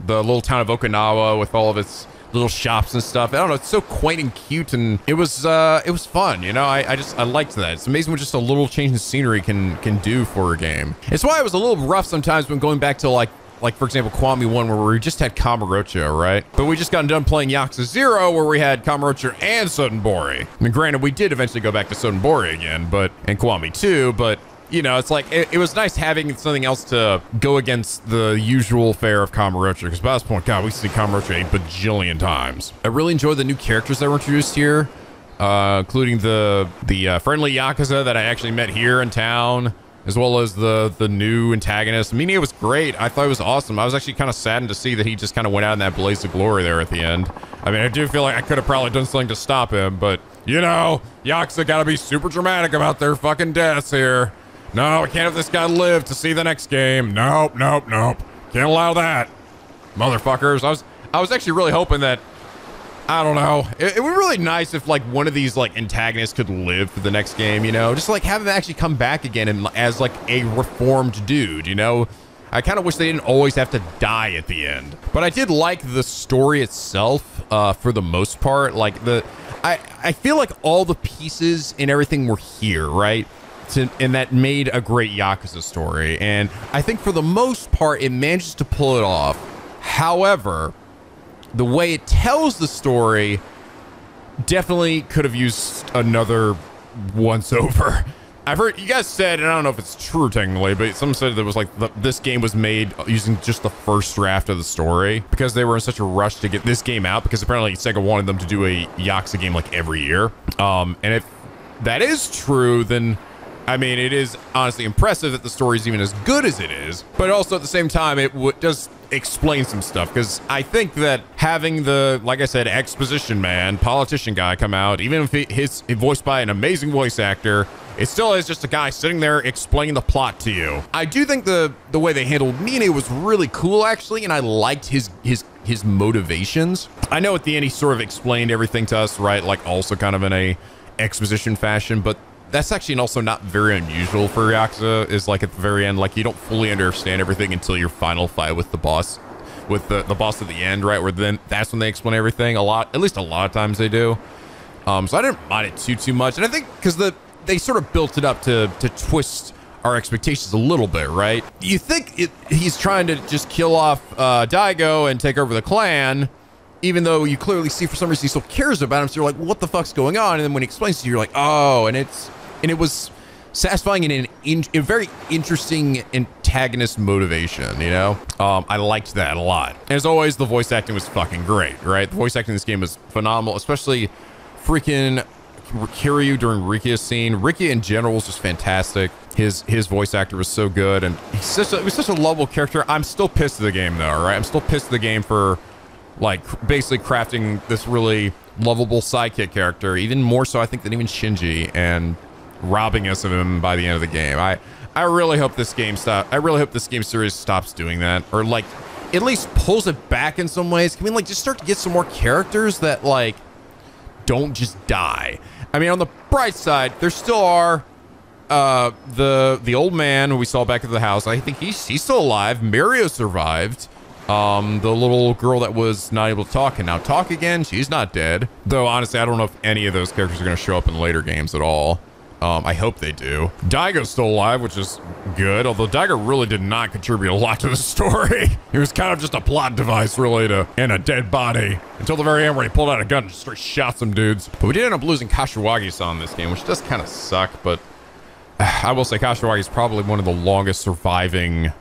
the little town of Okinawa with all of its little shops and stuff. I don't know. It's so quaint and cute, and it was uh, it was fun. You know, I, I just I liked that. It's amazing what just a little change in scenery can can do for a game. It's why it was a little rough sometimes when going back to like like for example Kiwami 1 where we just had Kamurocho, right? But we just got done playing Yakuza 0 where we had Kamurocho and Sotenbori. I mean granted we did eventually go back to Sotenbori again, but and Kiwami 2, but you know, it's like it, it, was nice having something else to go against the usual fare of Kamurocho. Because by this point, God, we see Kamurocho a bajillion times. I really enjoyed the new characters that were introduced here, uh, including the the uh, friendly yakuza that I actually met here in town, as well as the the new antagonist. Mine was great. I thought it was awesome. I was actually kind of saddened to see that he just kind of went out in that blaze of glory there at the end. I mean, I do feel like I could have probably done something to stop him, but you know, Yakuza gotta be super dramatic about their fucking deaths here. No, we can't have this guy live to see the next game. Nope, nope, nope. Can't allow that. Motherfuckers. I was I was actually really hoping that I don't know. It, it would be really nice if like one of these like antagonists could live for the next game, you know? Just like have him actually come back again and as like a reformed dude, you know? I kind of wish they didn't always have to die at the end. But I did like the story itself uh, for the most part. Like the, I, I feel like all the pieces and everything were here, right? To, and that made a great Yakuza story. And I think for the most part, it manages to pull it off. However, the way it tells the story definitely could have used another once over. I've heard you guys said, and I don't know if it's true technically, but some said that was like the, this game was made using just the first draft of the story because they were in such a rush to get this game out because apparently Sega wanted them to do a Yakuza game like every year. Um, and if that is true, then I mean, it is honestly impressive that the story is even as good as it is, but also at the same time, it w- does explain some stuff because I think that having the, like I said, exposition man, politician guy come out, even if he, he's voiced by an amazing voice actor, it still is just a guy sitting there explaining the plot to you. I do think the the way they handled Mine was really cool, actually, and I liked his his his motivations. I know at the end he sort of explained everything to us, right? Like also kind of in a exposition fashion, but that's actually also not very unusual for Yakuza, is like at the very end, like you don't fully understand everything until your final fight with the boss, with the, the boss at the end, right? Where then that's when they explain everything a lot, at least a lot of times they do. Um, so I didn't mind it too, too much. And I think because the, they sort of built it up to, to twist our expectations a little bit, right? You think it, he's trying to just kill off uh, Daigo and take over the clan, even though you clearly see for some reason he still cares about him. So you're like, what the fuck's going on? And then when he explains to you, you're like, oh, and it's and it was satisfying in an in, a very interesting antagonist motivation. You know, um, I liked that a lot. As always, the voice acting was fucking great, right? The voice acting in this game was phenomenal, especially freaking Kiryu during Rikiya's scene. Rikiya in general was just fantastic. His his voice actor was so good, and he's such a, he was such a lovable character. I'm still pissed at the game though, right? I'm still pissed at the game for like basically crafting this really lovable sidekick character, even more so I think than even Shinji, and robbing us of him by the end of the game. I I really hope this game stop. I really hope this game series stops doing that, or like at least pulls it back in some ways. I mean, like just start to get some more characters that like don't just die? I mean, on the bright side, there still are uh, the the old man we saw back at the house. I think he's he's still alive. Mario survived. Um, the little girl that was not able to talk can now talk again. She's not dead. Though honestly, I don't know if any of those characters are going to show up in later games at all. Um, I hope they do. Daigo's still alive, which is good, although Daigo really did not contribute a lot to the story. he was kind of just a plot device, really, to and a dead body until the very end where he pulled out a gun and just straight shot some dudes. But we did end up losing Kashiwagi-san in this game, which does kind of suck, but I will say Kashiwagi is probably one of the longest surviving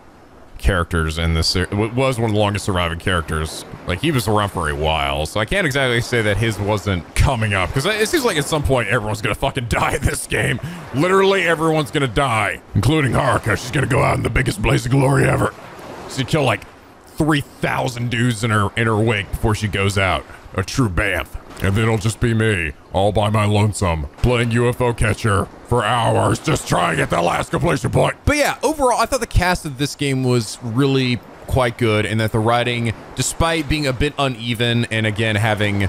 characters in this was one of the longest surviving characters. Like he was around for a while so i can't exactly say that his wasn't coming up because it seems like at some point everyone's gonna fucking die in this game. Literally everyone's gonna die including haruka. She's gonna go out in the biggest blaze of glory ever. She's gonna kill like 3000 dudes in her in her wake before she goes out. A true bamf and then it'll just be me, all by my lonesome, playing UFO catcher for hours, just trying to get that last completion point. But yeah, overall, I thought the cast of this game was really quite good, and that the writing, despite being a bit uneven, and again having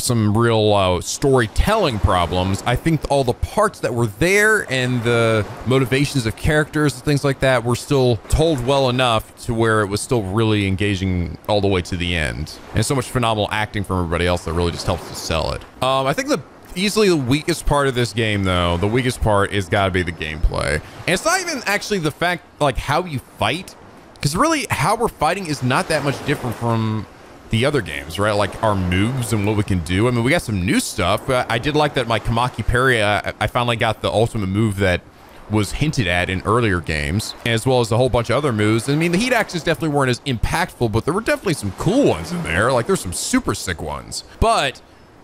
some real uh, storytelling problems. I think all the parts that were there and the motivations of characters and things like that were still told well enough to where it was still really engaging all the way to the end. And so much phenomenal acting from everybody else that really just helps to sell it. Um, I think the easily the weakest part of this game though the weakest part is got to be the gameplay and it's not even actually the fact like how you fight because really how we're fighting is not that much different from the other games, right? Like our moves and what we can do. I mean, we got some new stuff. I did like that my Komaki Parry, uh, I finally got the ultimate move that was hinted at in earlier games, as well as a whole bunch of other moves. I mean, the heat axes definitely weren't as impactful, but there were definitely some cool ones in there. Like there's some super sick ones. But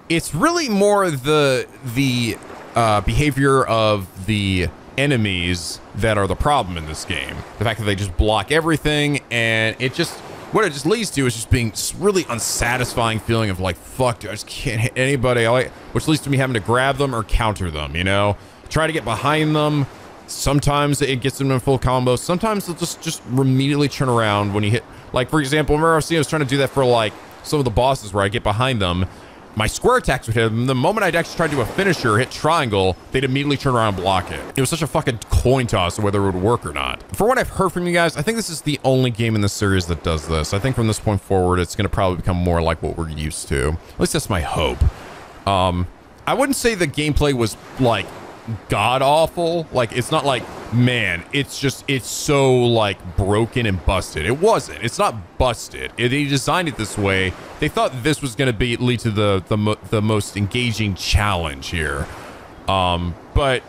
it's really more the the uh, behavior of the enemies that are the problem in this game. The fact that they just block everything, and it just what it just leads to is just being really unsatisfying feeling of like, fuck, dude, I just can't hit anybody. Like, which leads to me having to grab them or counter them, you know? Try to get behind them. Sometimes it gets them in full combo. Sometimes they'll just, just immediately turn around when you hit. Like, for example, remember I was, I was trying to do that for like some of the bosses where I get behind them my square attacks would hit them. The moment I'd actually try to do a finisher, hit triangle, they'd immediately turn around and block it. It was such a fucking coin toss whether it would work or not. For what I've heard from you guys, I think this is the only game in the series that does this. I think from this point forward, it's going to probably become more like what we're used to. At least that's my hope. Um, I wouldn't say the gameplay was like god awful. Like it's not like man, it's just it's so like broken and busted. It wasn't. It's not busted. It, they designed it this way. They thought this was going to be lead to the the mo the most engaging challenge here. Um, but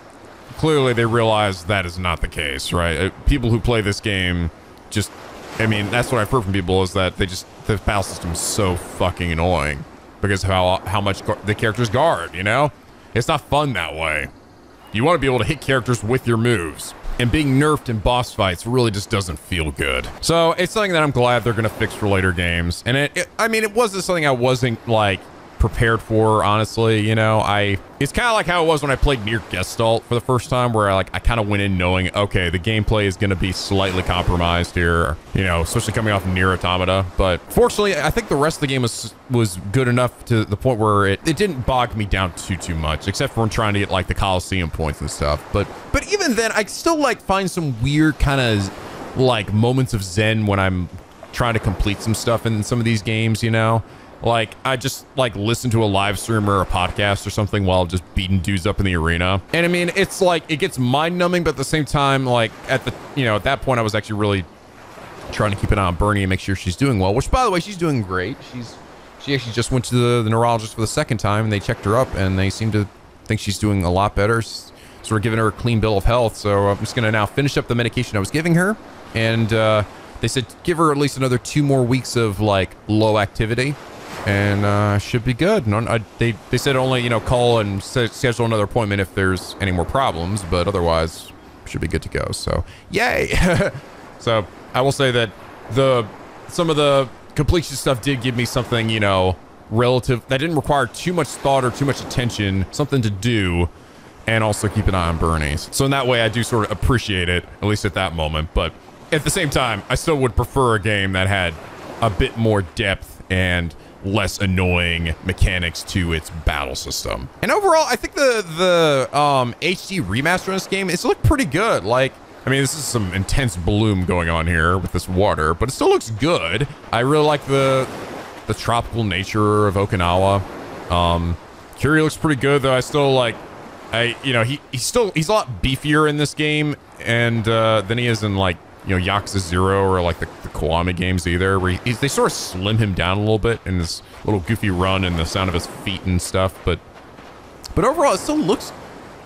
clearly they realized that is not the case, right? Uh, people who play this game just I mean, that's what I've heard from people is that they just the battle system is so fucking annoying because how how much the characters guard, you know? It's not fun that way. You want to be able to hit characters with your moves. And being nerfed in boss fights really just doesn't feel good. So it's something that I'm glad they're going to fix for later games. And it, it I mean, it wasn't something I wasn't like prepared for, honestly. You know, I it's kind of like how it was when I played NieR Gestalt for the first time, where I like I kind of went in knowing, okay, the gameplay is going to be slightly compromised here. You know, especially coming off NieR Automata. But fortunately, I think the rest of the game was was good enough to the point where it, it didn't bog me down too too much, except for when trying to get like the Coliseum points and stuff. But but even then, I still like find some weird kind of like moments of zen when I'm trying to complete some stuff in some of these games. You know Like I just like listen to a live stream or a podcast or something while just beating dudes up in the arena. And I mean, it's like it gets mind numbing, but at the same time, like at the you know at that point, I was actually really trying to keep an eye on Bernie and make sure she's doing well. Which, by the way, she's doing great. She's she actually just went to the, the neurologist for the second time, and they checked her up, and they seem to think she's doing a lot better. S- Sort of giving her a clean bill of health. So I'm just gonna now finish up the medication I was giving her, and uh, they said give her at least another two more weeks of like low activity, and uh, should be good. I, they they said only you know call and schedule another appointment if there's any more problems, but otherwise should be good to go. So yay! so I will say that the some of the completion stuff did give me something you know relative that didn't require too much thought or too much attention, something to do. And also keep an eye on Bernie's. So in that way, I do sort of appreciate it, at least at that moment. But at the same time, I still would prefer a game that had a bit more depth and less annoying mechanics to its battle system. And overall, I think the the um, HD remaster in this game it's looked pretty good. Like, I mean, this is some intense bloom going on here with this water, but it still looks good. I really like the the tropical nature of Okinawa. Um, Kiryu looks pretty good though. I still like, I you know he he's still he's a lot beefier in this game and uh, than he is in like you know Yakuza Zero or like the, the Kiwami games either, where he, they sort of slim him down a little bit in this little goofy run and the sound of his feet and stuff. But but overall, it still looks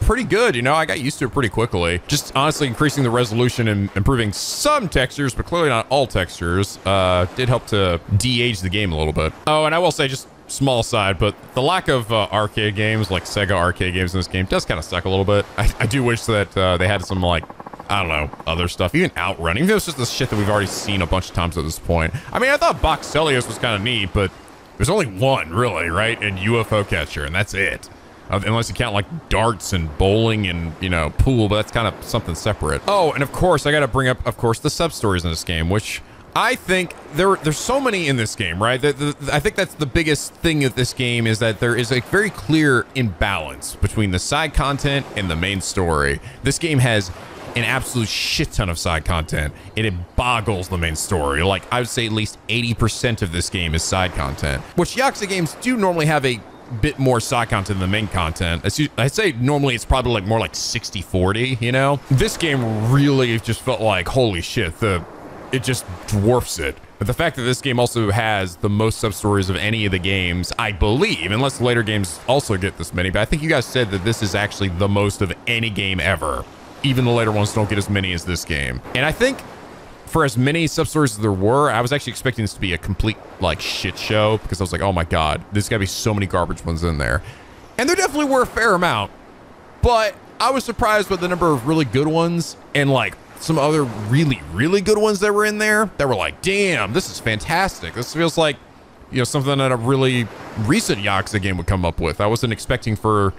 pretty good. You know, I got used to it pretty quickly. Just honestly increasing the resolution and improving some textures, but clearly not all textures, uh, did help to de-age the game a little bit. Oh, and I will say just small side, but the lack of uh, arcade games, like Sega arcade games in this game, does kind of suck a little bit. I, I do wish that uh, they had some like I don't know, other stuff, even outrunning. Even if it's just the shit that we've already seen a bunch of times at this point. I mean, I thought Boxcelios was kind of neat, but there's only one, really, right? And UFO Catcher, and that's it. Uh, unless you count like darts and bowling and, you know, pool, but that's kind of something separate. Oh, and of course, I got to bring up, of course, the sub stories in this game, which I think there there's so many in this game, right? The, the, I think that's the biggest thing of this game is that there is a very clear imbalance between the side content and the main story. This game has an absolute shit ton of side content and it boggles the main story. Like I would say at least 80% of this game is side content, which Yakuza games do normally have a bit more side content than the main content. I'd say normally it's probably like more like 60 40, you know? This game really just felt like holy shit, the it just dwarfs it. But the fact that this game also has the most sub stories of any of the games, I believe, unless later games also get this many, but I think you guys said that this is actually the most of any game ever. Even the later ones don't get as many as this game. And I think for as many sub stories as there were, I was actually expecting this to be a complete like shit show because I was like, oh my god, there's gotta be so many garbage ones in there. And there definitely were a fair amount. But I was surprised with the number of really good ones and like some other really, really good ones that were in there that were like, damn, this is fantastic. This feels like, you know, something that a really recent Yakuza game would come up with. I wasn't expecting for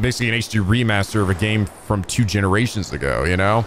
basically an HD remaster of a game from two generations ago, you know?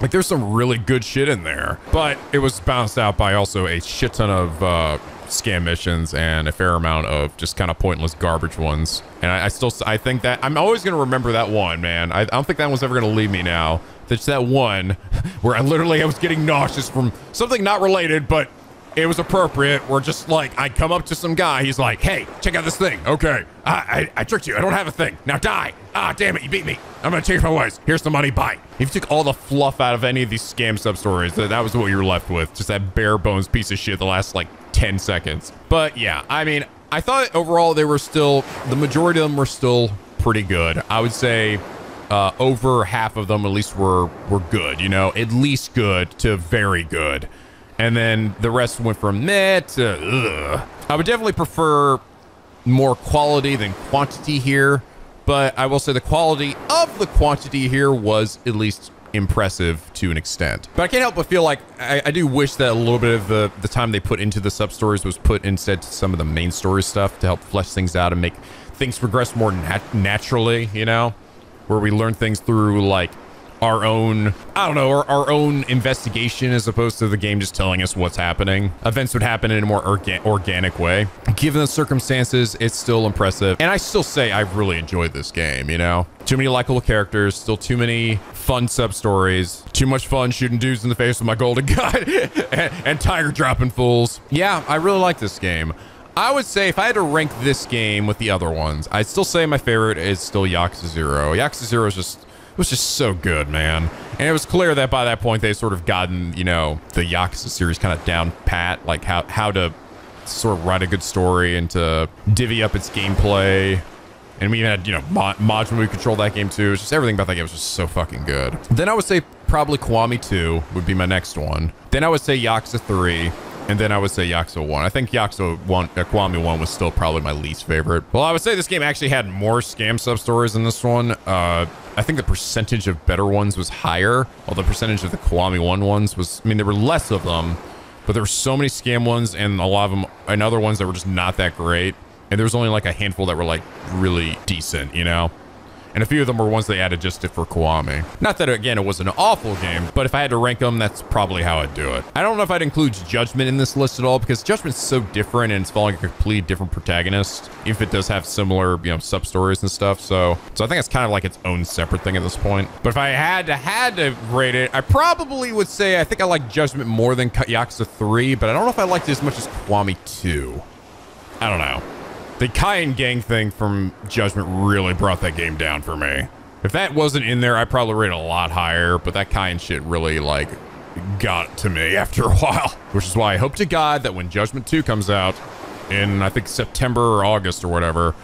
Like there's some really good shit in there, but it was bounced out by also a shit ton of uh, scam missions and a fair amount of just kind of pointless garbage ones. And I, I still, I think that I'm always gonna remember that one, man. I, I don't think that one's ever gonna leave me now. There's that one where I literally I was getting nauseous from something not related, but it was appropriate. Where just like I'd come up to some guy, he's like, "Hey, check out this thing." Okay, I, I I tricked you. I don't have a thing. Now die. Ah, damn it, you beat me. I'm gonna change my ways. Here's the money. Bye. If you took all the fluff out of any of these scam sub stories, that, that was what you were left with. Just that bare bones piece of shit. The last like 10 seconds. But yeah, I mean, I thought overall they were still the majority of them were still pretty good. I would say uh, over half of them at least were were good. You know, at least good to very good and then the rest went from meh to ugh. I would definitely prefer more quality than quantity here, but I will say the quality of the quantity here was at least impressive to an extent. But I can't help but feel like I, I do wish that a little bit of the, the time they put into the sub stories was put instead to some of the main story stuff to help flesh things out and make things progress more nat- naturally, you know, where we learn things through like our own, I don't know, our, our own investigation as opposed to the game just telling us what's happening. Events would happen in a more orga- organic way. Given the circumstances, it's still impressive. And I still say I've really enjoyed this game, you know? Too many likable characters, still too many fun sub stories, too much fun shooting dudes in the face with my golden gun, and, and tiger dropping fools. Yeah, I really like this game. I would say if I had to rank this game with the other ones, I'd still say my favorite is still Yakuza 0. Yakuza 0 is just was just so good, man. And it was clear that by that point they sort of gotten, you know, the Yakuza series kind of down pat, like how how to sort of write a good story and to divvy up its gameplay. And we even had, you know, mod, mods when we controlled that game too. It's just everything about that game was just so fucking good. Then I would say probably Kiwami 2 would be my next one. Then I would say Yakuza 3. And then I would say Yakuza 1. I think Yakuza 1, uh, Kiwami 1 was still probably my least favorite. Well, I would say this game actually had more scam sub stories than this one. Uh, I think the percentage of better ones was higher, while the percentage of the Kiwami 1 ones was, I mean, there were less of them, but there were so many scam ones and a lot of them, and other ones that were just not that great. And there was only like a handful that were like really decent, you know? And a few of them were ones they added just for Kiwami. Not that, again, it was an awful game, but if I had to rank them, that's probably how I'd do it. I don't know if I'd include Judgment in this list at all, because Judgment's so different and it's following a completely different protagonist, if it does have similar, you know, sub-stories and stuff. So, so I think it's kind of like its own separate thing at this point. But if I had to, had to rate it, I probably would say I think I like Judgment more than Yakuza 3, but I don't know if I liked it as much as Kiwami 2. I don't know. The Kaien gang thing from Judgment really brought that game down for me. If that wasn't in there, I probably rate a lot higher, but that Kaien shit really, like, got to me after a while. Which is why I hope to God that when Judgment 2 comes out in, I think, September or August or whatever,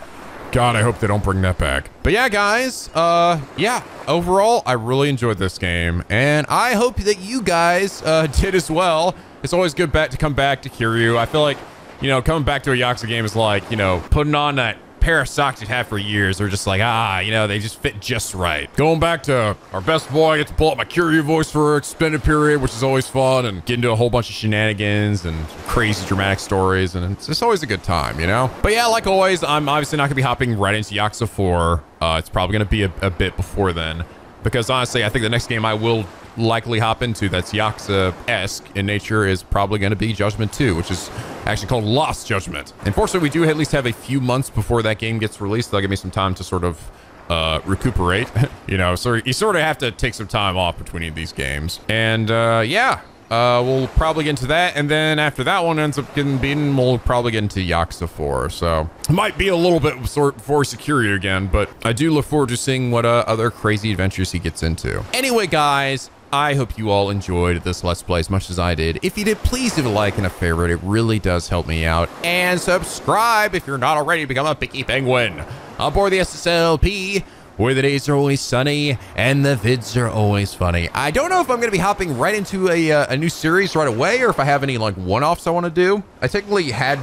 God, I hope they don't bring that back. But yeah, guys, uh, yeah, overall, I really enjoyed this game, and I hope that you guys uh, did as well. It's always good back to come back to Kiryu. I feel like you know, coming back to a Yakuza game is like, you know, putting on that pair of socks you've had for years. They're just like, ah, you know, they just fit just right. Going back to our best boy, I get to pull up my Kiryu voice for an extended period, which is always fun, and get into a whole bunch of shenanigans and crazy dramatic stories, and it's always a good time, you know? But yeah, like always, I'm obviously not going to be hopping right into Yakuza 4. Uh, it's probably going to be a, a bit before then because honestly, I think the next game I will likely hop into that's Yakuza-esque in nature is probably going to be Judgment 2, which is actually called Lost Judgment. Unfortunately, we do at least have a few months before that game gets released. That'll give me some time to sort of uh, recuperate, you know, so you sort of have to take some time off between these games. And uh, yeah, uh, we'll probably get into that, and then after that one ends up getting beaten, we'll probably get into Yakuza 4. So might be a little bit sort for security again, but I do look forward to seeing what uh, other crazy adventures he gets into. Anyway, guys, I hope you all enjoyed this Let's Play as much as I did. If you did, please leave a like and a favorite. It really does help me out. And subscribe if you're not already. Become a Picky Penguin. On board the SSLP, where the days are always sunny and the vids are always funny. I don't know if I'm going to be hopping right into a, uh, a new series right away or if I have any like one-offs I want to do. I technically had,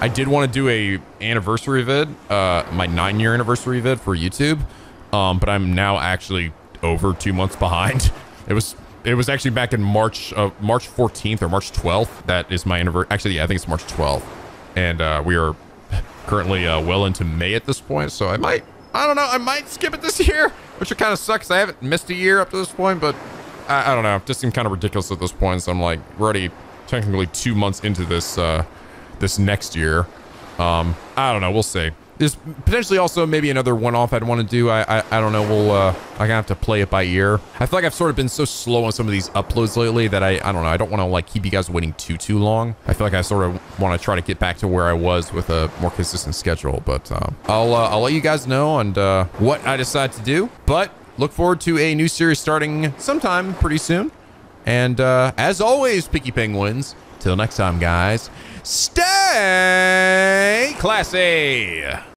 I did want to do a anniversary vid, uh, my nine year anniversary vid for YouTube. Um, but I'm now actually over two months behind. It was, it was actually back in March, uh, March 14th or March 12th. That is my anniversary. Actually, yeah, I think it's March 12th. And, uh, we are currently, uh, well into May at this point. So I might, I don't know. I might skip it this year, which kind of sucks. I haven't missed a year up to this point, but I, I don't know. It just seemed kind of ridiculous at this point. So I'm like, we're already technically two months into this, uh, this next year. Um, I don't know. We'll see. There's potentially also maybe another one-off I'd want to do. I, I, I don't know. We'll uh, I'm gonna have to play it by ear. I feel like I've sort of been so slow on some of these uploads lately that I I don't know. I don't want to like keep you guys waiting too too long. I feel like I sort of want to try to get back to where I was with a more consistent schedule. But um, I'll uh, I'll let you guys know and uh, what I decide to do. But look forward to a new series starting sometime pretty soon. And uh, as always, Picky Penguins. Till next time, guys. Stay classy.